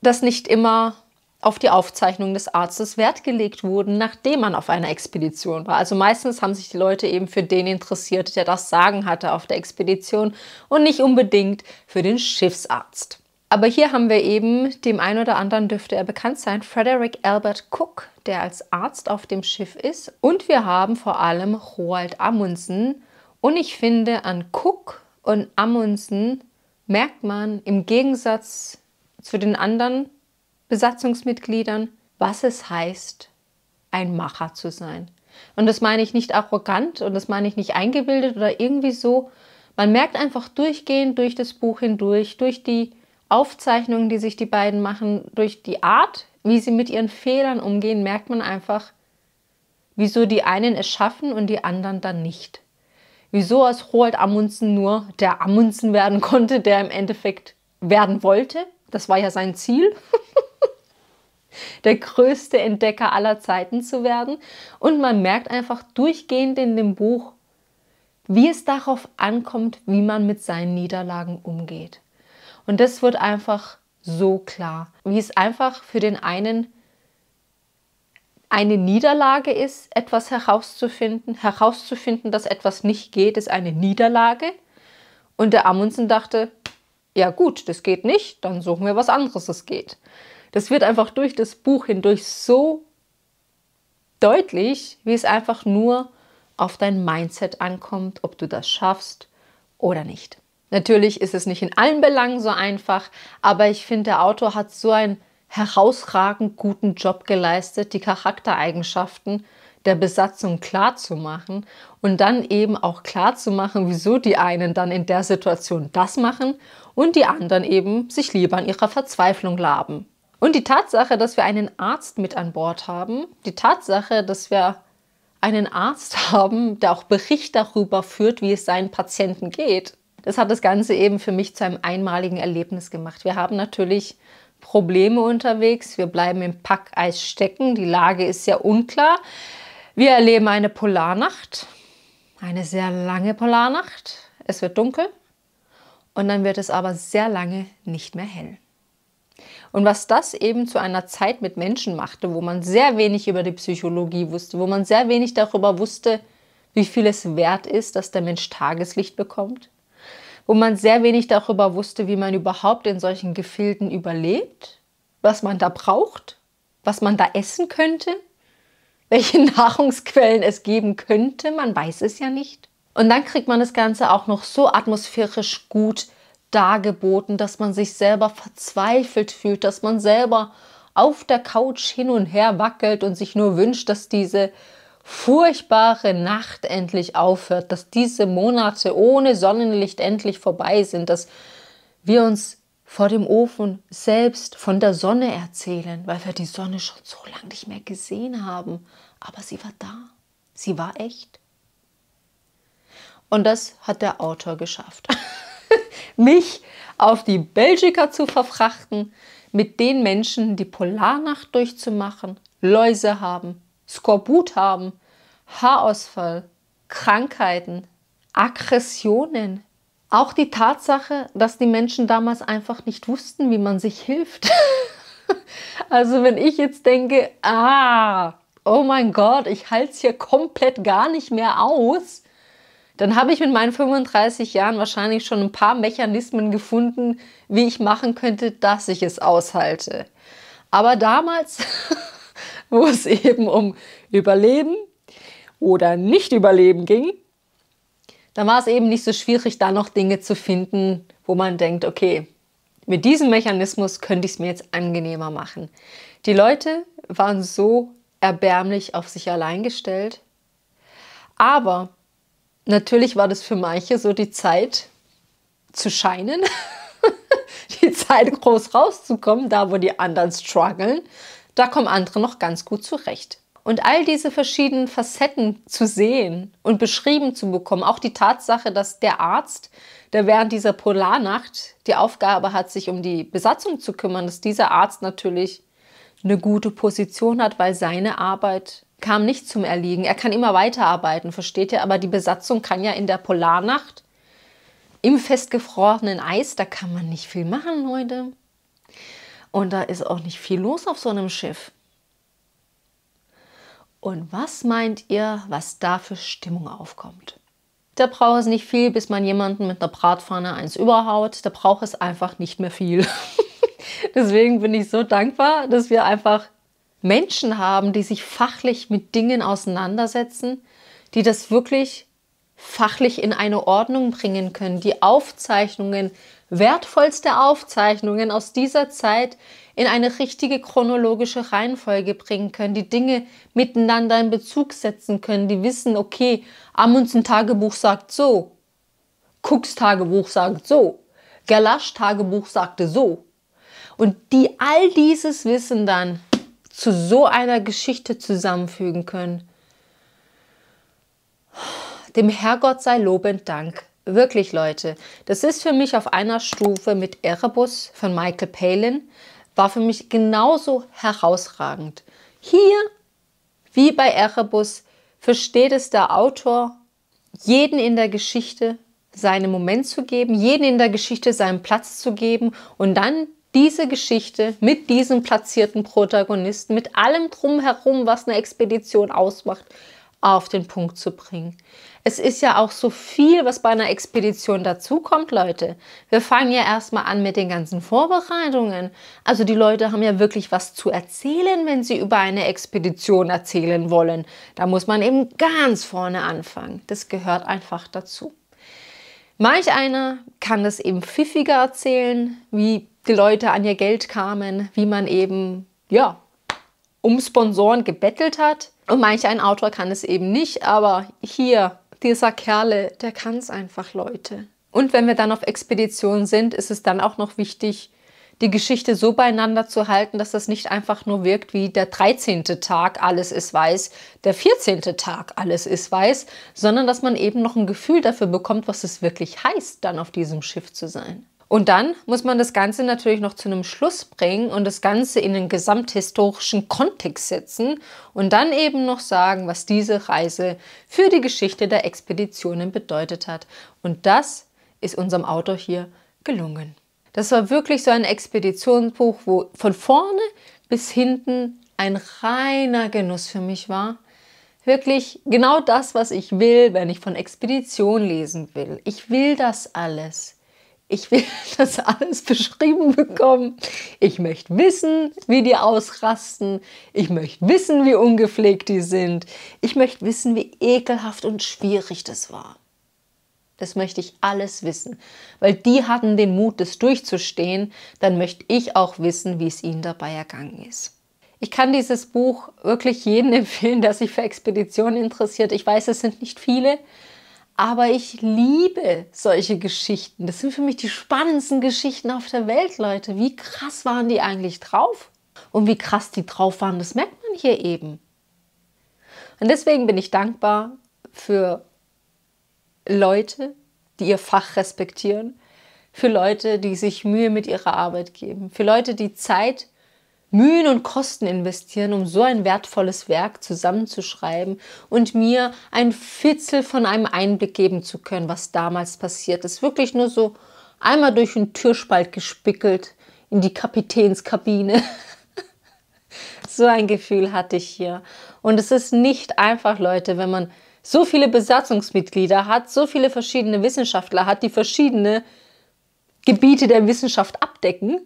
dass nicht immer auf die Aufzeichnung des Arztes Wert gelegt wurden, nachdem man auf einer Expedition war. Also meistens haben sich die Leute eben für den interessiert, der das Sagen hatte auf der Expedition und nicht unbedingt für den Schiffsarzt. Aber hier haben wir eben, dem einen oder anderen dürfte er bekannt sein, Frederick Albert Cook, der als Arzt auf dem Schiff ist. Und wir haben vor allem Roald Amundsen. Und ich finde, an Cook und Amundsen merkt man im Gegensatz zu den anderen Besatzungsmitgliedern, was es heißt, ein Macher zu sein. Und das meine ich nicht arrogant und das meine ich nicht eingebildet oder irgendwie so. Man merkt einfach durchgehend durch das Buch hindurch, durch die Aufzeichnungen, die sich die beiden machen, durch die Art, wie sie mit ihren Fehlern umgehen, merkt man einfach, wieso die einen es schaffen und die anderen dann nicht. Wieso aus Roald Amundsen nur der Amundsen werden konnte, der im Endeffekt werden wollte. Das war ja sein Ziel. [laughs] der größte Entdecker aller Zeiten zu werden. Und man merkt einfach durchgehend in dem Buch, wie es darauf ankommt, wie man mit seinen Niederlagen umgeht. Und das wird einfach so klar, wie es einfach für den einen eine Niederlage ist, etwas herauszufinden. Herauszufinden, dass etwas nicht geht, ist eine Niederlage. Und der Amundsen dachte, ja gut, das geht nicht, dann suchen wir was anderes, das geht. Das wird einfach durch das Buch hindurch so deutlich, wie es einfach nur auf dein Mindset ankommt, ob du das schaffst oder nicht. Natürlich ist es nicht in allen Belangen so einfach, aber ich finde, der Autor hat so einen herausragend guten Job geleistet, die Charaktereigenschaften der Besatzung klar zu machen und dann eben auch klar zu machen, wieso die einen dann in der Situation das machen und die anderen eben sich lieber an ihrer Verzweiflung laben. Und die Tatsache, dass wir einen Arzt mit an Bord haben, die Tatsache, dass wir einen Arzt [laughs] haben, der auch Bericht darüber führt, wie es seinen Patienten geht, das hat das Ganze eben für mich zu einem einmaligen Erlebnis gemacht. Wir haben natürlich Probleme unterwegs. Wir bleiben im Packeis stecken. Die Lage ist sehr unklar. Wir erleben eine Polarnacht, eine sehr lange Polarnacht. Es wird dunkel und dann wird es aber sehr lange nicht mehr hell. Und was das eben zu einer Zeit mit Menschen machte, wo man sehr wenig über die Psychologie wusste, wo man sehr wenig darüber wusste, wie viel es wert ist, dass der Mensch Tageslicht bekommt, wo man sehr wenig darüber wusste, wie man überhaupt in solchen Gefilden überlebt, was man da braucht, was man da essen könnte, welche [laughs] Nahrungsquellen es geben könnte. Man weiß es ja nicht. Und dann kriegt man das Ganze auch noch so atmosphärisch gut dargeboten, dass man sich selber verzweifelt fühlt, dass man selber auf der Couch hin und her wackelt und sich nur wünscht, dass diese furchtbare Nacht endlich aufhört, dass diese Monate ohne Sonnenlicht endlich vorbei sind, dass wir uns vor dem Ofen selbst von der Sonne erzählen, weil wir die Sonne schon so lange nicht mehr gesehen haben. Aber sie war da. Sie war echt. Und das hat der Autor geschafft. [laughs] Mich auf die Belgica zu verfrachten, mit den Menschen die Polarnacht durchzumachen, Läuse haben, Skorbut haben, Haarausfall, Krankheiten, Aggressionen, auch die Tatsache, dass die Menschen damals einfach nicht wussten, wie man sich hilft. [laughs] also wenn ich jetzt denke, ah, oh mein Gott, ich halte es hier komplett gar nicht mehr aus, dann habe ich mit meinen 35 Jahren wahrscheinlich schon ein paar Mechanismen gefunden, wie ich machen könnte, dass ich es aushalte. Aber damals, [laughs] [laughs] wo es eben um Überleben oder Nicht-Überleben ging, dann war es eben nicht so schwierig, da noch Dinge zu finden, wo man denkt, okay, mit diesem Mechanismus könnte ich es mir jetzt angenehmer machen. Die Leute waren so erbärmlich auf sich allein gestellt, aber natürlich war das für manche so die Zeit zu scheinen, [laughs] die Zeit groß rauszukommen, da wo die anderen strugglen, da kommen andere noch ganz gut zurecht. Und all diese verschiedenen Facetten zu sehen und beschrieben zu bekommen, auch die Tatsache, dass der Arzt, der während dieser Polarnacht die Aufgabe hat, sich um die Besatzung zu kümmern, dass dieser Arzt natürlich eine gute Position hat, weil seine Arbeit kam nicht zum Erliegen. Er kann immer weiterarbeiten, versteht ihr? Aber die Besatzung kann ja in der Polarnacht im festgefrorenen Eis, da kann man nicht viel machen, Leute. Und da ist auch nicht viel los auf so einem Schiff. Und was meint ihr, was da für Stimmung aufkommt? Da braucht es nicht viel, bis man jemanden mit einer Bratpfanne eins überhaut. Da braucht es einfach nicht mehr viel. [laughs] Deswegen bin ich so dankbar, dass wir einfach Menschen haben, die sich fachlich mit Dingen auseinandersetzen, die das wirklich fachlich in eine Ordnung bringen können, die Aufzeichnungen, wertvollste Aufzeichnungen aus dieser Zeit in eine richtige chronologische Reihenfolge bringen können, die Dinge miteinander in Bezug setzen können, die wissen, okay, Amunds Tagebuch sagt so, Cooks Tagebuch sagt so, Galasch Tagebuch sagte so. Und die all dieses Wissen dann zu so einer Geschichte zusammenfügen können. Dem Herrgott sei lobend Dank. Wirklich, Leute, das ist für mich auf einer Stufe mit Erebus von Michael Palin, war für mich genauso herausragend. Hier, wie bei Erebus, versteht es der Autor, jeden in der Geschichte seinen Moment zu geben, jeden in der Geschichte seinen Platz zu geben und dann diese Geschichte mit diesem platzierten Protagonisten, mit allem drumherum, was eine Expedition ausmacht, auf den Punkt zu bringen. Es ist ja auch so viel, was bei einer Expedition dazukommt, Leute. Wir fangen ja erstmal an mit den ganzen Vorbereitungen. Also die Leute haben ja wirklich was zu erzählen, wenn sie über eine Expedition erzählen wollen. Da muss man eben ganz vorne anfangen. Das gehört einfach dazu. Manch einer kann das eben pfiffiger erzählen, wie die Leute an ihr Geld kamen, wie man eben, ja, um Sponsoren gebettelt hat. Und manch ein Autor kann es eben nicht, aber hier, dieser Kerle, der kann es einfach, Leute. Und wenn wir dann auf Expedition sind, ist es dann auch noch wichtig, die Geschichte so beieinander zu halten, dass das nicht einfach nur wirkt wie der 13. Tag, alles ist weiß, der 14. Tag, alles ist weiß, sondern dass man eben noch ein Gefühl dafür bekommt, was es wirklich heißt, dann auf diesem Schiff zu sein. Und dann muss man das Ganze natürlich noch zu einem Schluss bringen und das Ganze in einen gesamthistorischen Kontext setzen und dann eben noch sagen, was diese Reise für die Geschichte der Expeditionen bedeutet hat. Und das ist unserem Autor hier gelungen. Das war wirklich so ein Expeditionsbuch, wo von vorne bis hinten ein reiner Genuss für mich war. Wirklich genau das, was ich will, wenn ich von Expedition lesen will. Ich will das alles. Ich will [laughs] das alles beschrieben bekommen. Ich möchte wissen, wie die ausrasten. Ich möchte wissen, wie ungepflegt die sind. Ich möchte wissen, wie ekelhaft und schwierig das war. Das möchte ich alles wissen, weil die hatten den Mut, das durchzustehen. Dann möchte ich auch wissen, wie es ihnen dabei ergangen ist. Ich kann dieses Buch wirklich jedem [laughs] empfehlen, der sich für Expeditionen interessiert. Ich weiß, es sind nicht viele, aber ich liebe solche Geschichten. Das sind für mich die spannendsten Geschichten auf der Welt, Leute. Wie krass waren die eigentlich drauf? Und wie krass die drauf waren, das merkt man hier eben. Und deswegen bin ich dankbar für Leute, die ihr Fach respektieren, für Leute, die sich Mühe mit ihrer Arbeit geben, für Leute, die Zeit Mühen und Kosten investieren, um so ein wertvolles Werk zusammenzuschreiben und mir ein Fitzel von einem Einblick geben zu können, was damals passiert ist. Wirklich nur so einmal durch einen Türspalt gespickelt in die Kapitänskabine. [laughs] so ein Gefühl hatte ich hier. Und es ist nicht einfach, Leute, wenn man so viele Besatzungsmitglieder hat, so viele verschiedene Wissenschaftler hat, die verschiedene Gebiete der Wissenschaft abdecken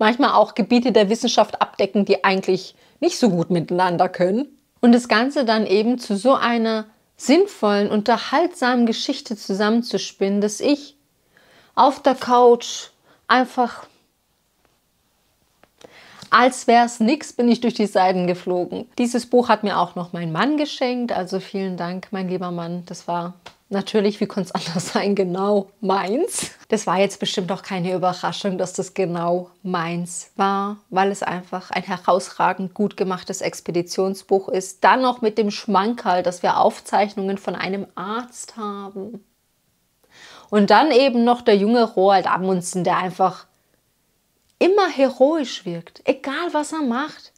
manchmal auch Gebiete der Wissenschaft abdecken, die eigentlich nicht so gut miteinander können. Und das Ganze dann eben zu so einer sinnvollen, unterhaltsamen Geschichte zusammenzuspinnen, dass ich auf der Couch einfach als wäre es nichts, bin ich durch die Seiten geflogen. Dieses Buch hat mir auch noch mein Mann geschenkt, also vielen Dank, mein lieber Mann. Das war natürlich, wie konnte es anders [laughs] sein, genau meins. Das war jetzt bestimmt auch keine Überraschung, dass das genau meins war, weil es einfach ein herausragend gut gemachtes Expeditionsbuch ist. Dann noch mit dem Schmankerl, dass wir Aufzeichnungen von einem Arzt haben. Und dann eben noch der junge Roald Amundsen, der einfach immer heroisch wirkt, egal was er macht.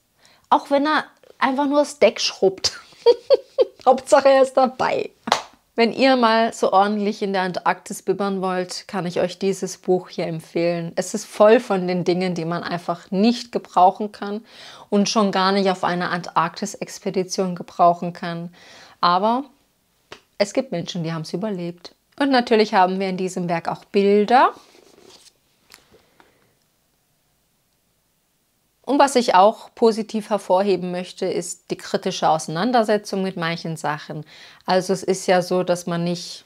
Auch wenn er einfach nur das Deck schrubbt. [laughs] Hauptsache er ist dabei. Wenn ihr mal so ordentlich in der Antarktis bibbern wollt, kann ich euch dieses Buch hier empfehlen. Es ist voll von den Dingen, die man einfach nicht gebrauchen kann und schon gar nicht auf einer Antarktis-Expedition gebrauchen kann. Aber es gibt Menschen, die haben es überlebt. Und natürlich haben wir in diesem Werk auch Bilder. Und was ich auch positiv hervorheben möchte, ist die kritische Auseinandersetzung mit manchen Sachen. Also es ist ja so, dass man nicht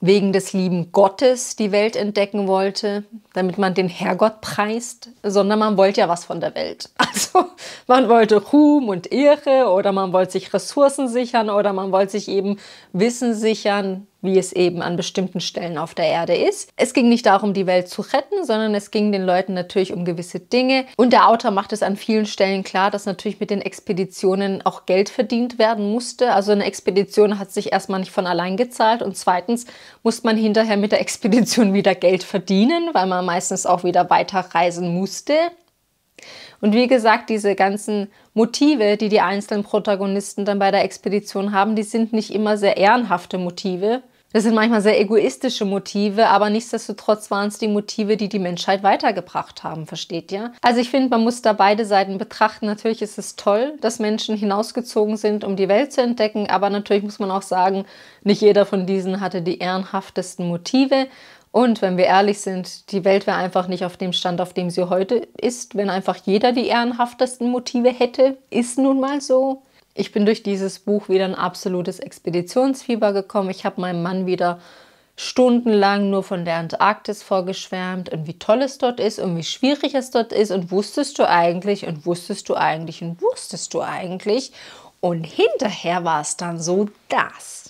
wegen des lieben Gottes die Welt entdecken wollte, damit man den Herrgott preist, sondern man wollte ja was von der Welt. [laughs] Also man wollte Ruhm und Ehre oder man wollte sich Ressourcen sichern oder man wollte sich eben Wissen sichern, wie es eben an bestimmten Stellen auf der Erde ist. Es ging nicht darum, die Welt zu retten, sondern es ging den Leuten natürlich um gewisse Dinge. Und der Autor macht es an vielen Stellen klar, dass natürlich mit den Expeditionen auch Geld verdient werden musste. Also eine Expedition hat sich erstmal nicht von allein gezahlt und zweitens muss man hinterher mit der Expedition wieder Geld verdienen, weil man meistens auch wieder weiterreisen musste. Und wie gesagt, diese ganzen Motive, die die einzelnen Protagonisten dann bei der Expedition haben, die sind nicht immer sehr ehrenhafte Motive, das sind manchmal sehr egoistische Motive, aber nichtsdestotrotz waren es die Motive, die die Menschheit weitergebracht haben, versteht ihr? Also ich finde, man muss da beide Seiten betrachten. Natürlich ist es toll, dass Menschen hinausgezogen sind, um die Welt zu entdecken, aber natürlich muss man auch sagen, nicht jeder von diesen hatte die ehrenhaftesten Motive. Und wenn wir ehrlich sind, die Welt wäre einfach nicht auf dem Stand, auf dem sie heute ist, wenn einfach jeder die ehrenhaftesten Motive hätte. Ist nun mal so. Ich bin durch dieses Buch wieder ein absolutes Expeditionsfieber gekommen. Ich habe meinem Mann wieder stundenlang nur von der Antarktis vorgeschwärmt und wie toll es dort ist und wie schwierig es dort ist und wusstest du eigentlich und wusstest du eigentlich und wusstest du eigentlich und hinterher war es dann so das.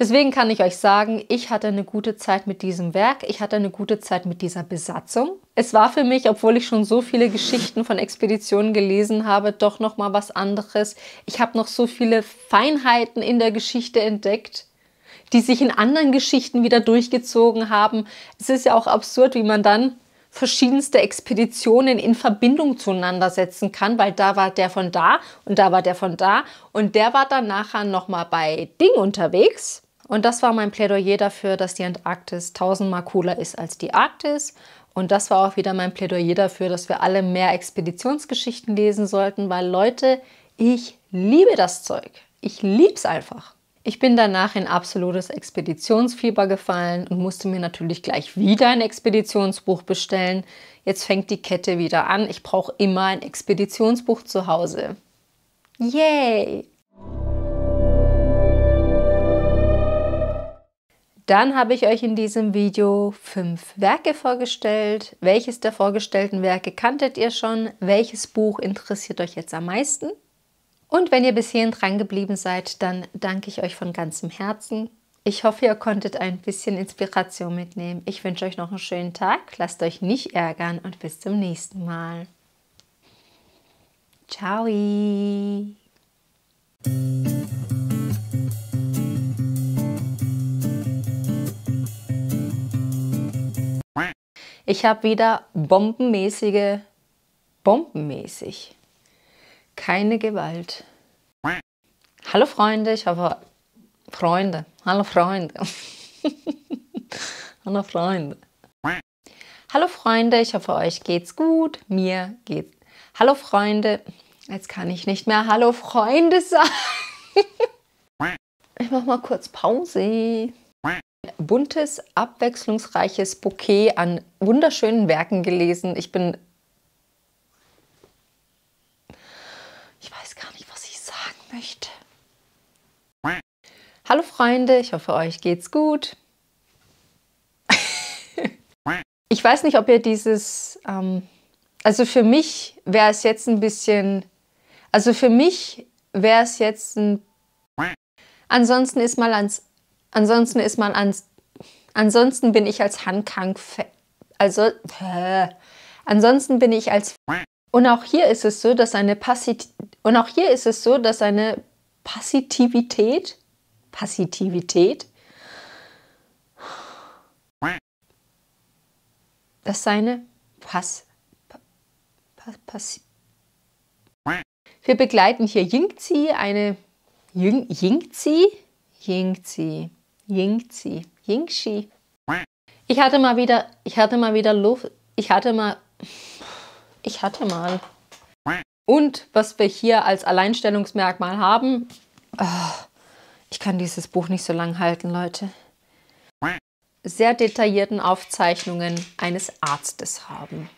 Deswegen kann ich euch sagen, ich hatte eine gute Zeit mit diesem Werk, ich hatte eine gute Zeit mit dieser Besatzung. Es war für mich, obwohl ich schon so viele Geschichten von Expeditionen gelesen habe, doch noch mal was anderes. Ich habe noch so viele Feinheiten in der Geschichte entdeckt, die sich in anderen Geschichten wieder durchgezogen haben. Es ist ja auch absurd, wie man dann verschiedenste Expeditionen in Verbindung zueinander setzen kann, weil da war der von da und da war der von da und der war dann nachher noch mal bei Ding unterwegs und das war mein Plädoyer dafür, dass die Antarktis tausendmal cooler ist als die Arktis. Und das war auch wieder mein Plädoyer dafür, dass wir alle mehr Expeditionsgeschichten lesen sollten, weil Leute, ich liebe das Zeug. Ich liebe es einfach. Ich bin danach in absolutes Expeditionsfieber gefallen und musste mir natürlich gleich wieder ein Expeditionsbuch bestellen. Jetzt fängt die Kette wieder an. Ich brauche immer ein Expeditionsbuch zu Hause. Yay! Dann habe ich euch in diesem Video fünf Werke vorgestellt. Welches der vorgestellten Werke kanntet ihr schon? Welches Buch interessiert euch jetzt am meisten? Und wenn ihr bis hierhin dran geblieben seid, dann danke ich euch von ganzem Herzen. Ich hoffe, ihr konntet ein bisschen Inspiration mitnehmen. Ich wünsche euch noch einen schönen Tag. Lasst euch nicht ärgern und bis zum nächsten Mal. Ciao. Ich habe wieder bombenmäßige, bombenmäßig, keine Gewalt. Hallo Freunde, ich hoffe, Freunde, hallo Freunde. [laughs] hallo Freunde. Hallo Freunde, ich hoffe, euch geht's gut. Mir geht's. Hallo Freunde, jetzt kann ich nicht mehr Hallo Freunde [laughs] sagen. ich mach mal kurz Pause buntes, abwechslungsreiches Bouquet an wunderschönen Werken gelesen. Ich bin. Ich weiß gar nicht, was ich sagen möchte. Hallo Freunde, ich hoffe, euch geht's gut. [laughs] ich weiß nicht, ob ihr dieses. Ähm, also für mich wäre es jetzt ein bisschen. Also für mich wäre es jetzt ein. Ansonsten ist mal ans. Ansonsten ist man ans Ansonsten bin ich als Hankang, also äh, ansonsten bin ich als [laughs] und auch hier ist es so, dass eine Passit und auch hier ist es so, dass eine Passivität, Passivität, [laughs] dass seine Pass, Pass, Pass [laughs] wir begleiten hier Yingzi, eine Ying, Yingzi, Yingzi, Yingzi, Yingxi. Ich hatte mal wieder, ich hatte mal wieder Luft, ich hatte mal, ich hatte mal. Und was wir hier als Alleinstellungsmerkmal haben, oh, ich kann dieses Buch nicht so lang halten, Leute. Sehr detaillierten Aufzeichnungen eines Arztes haben.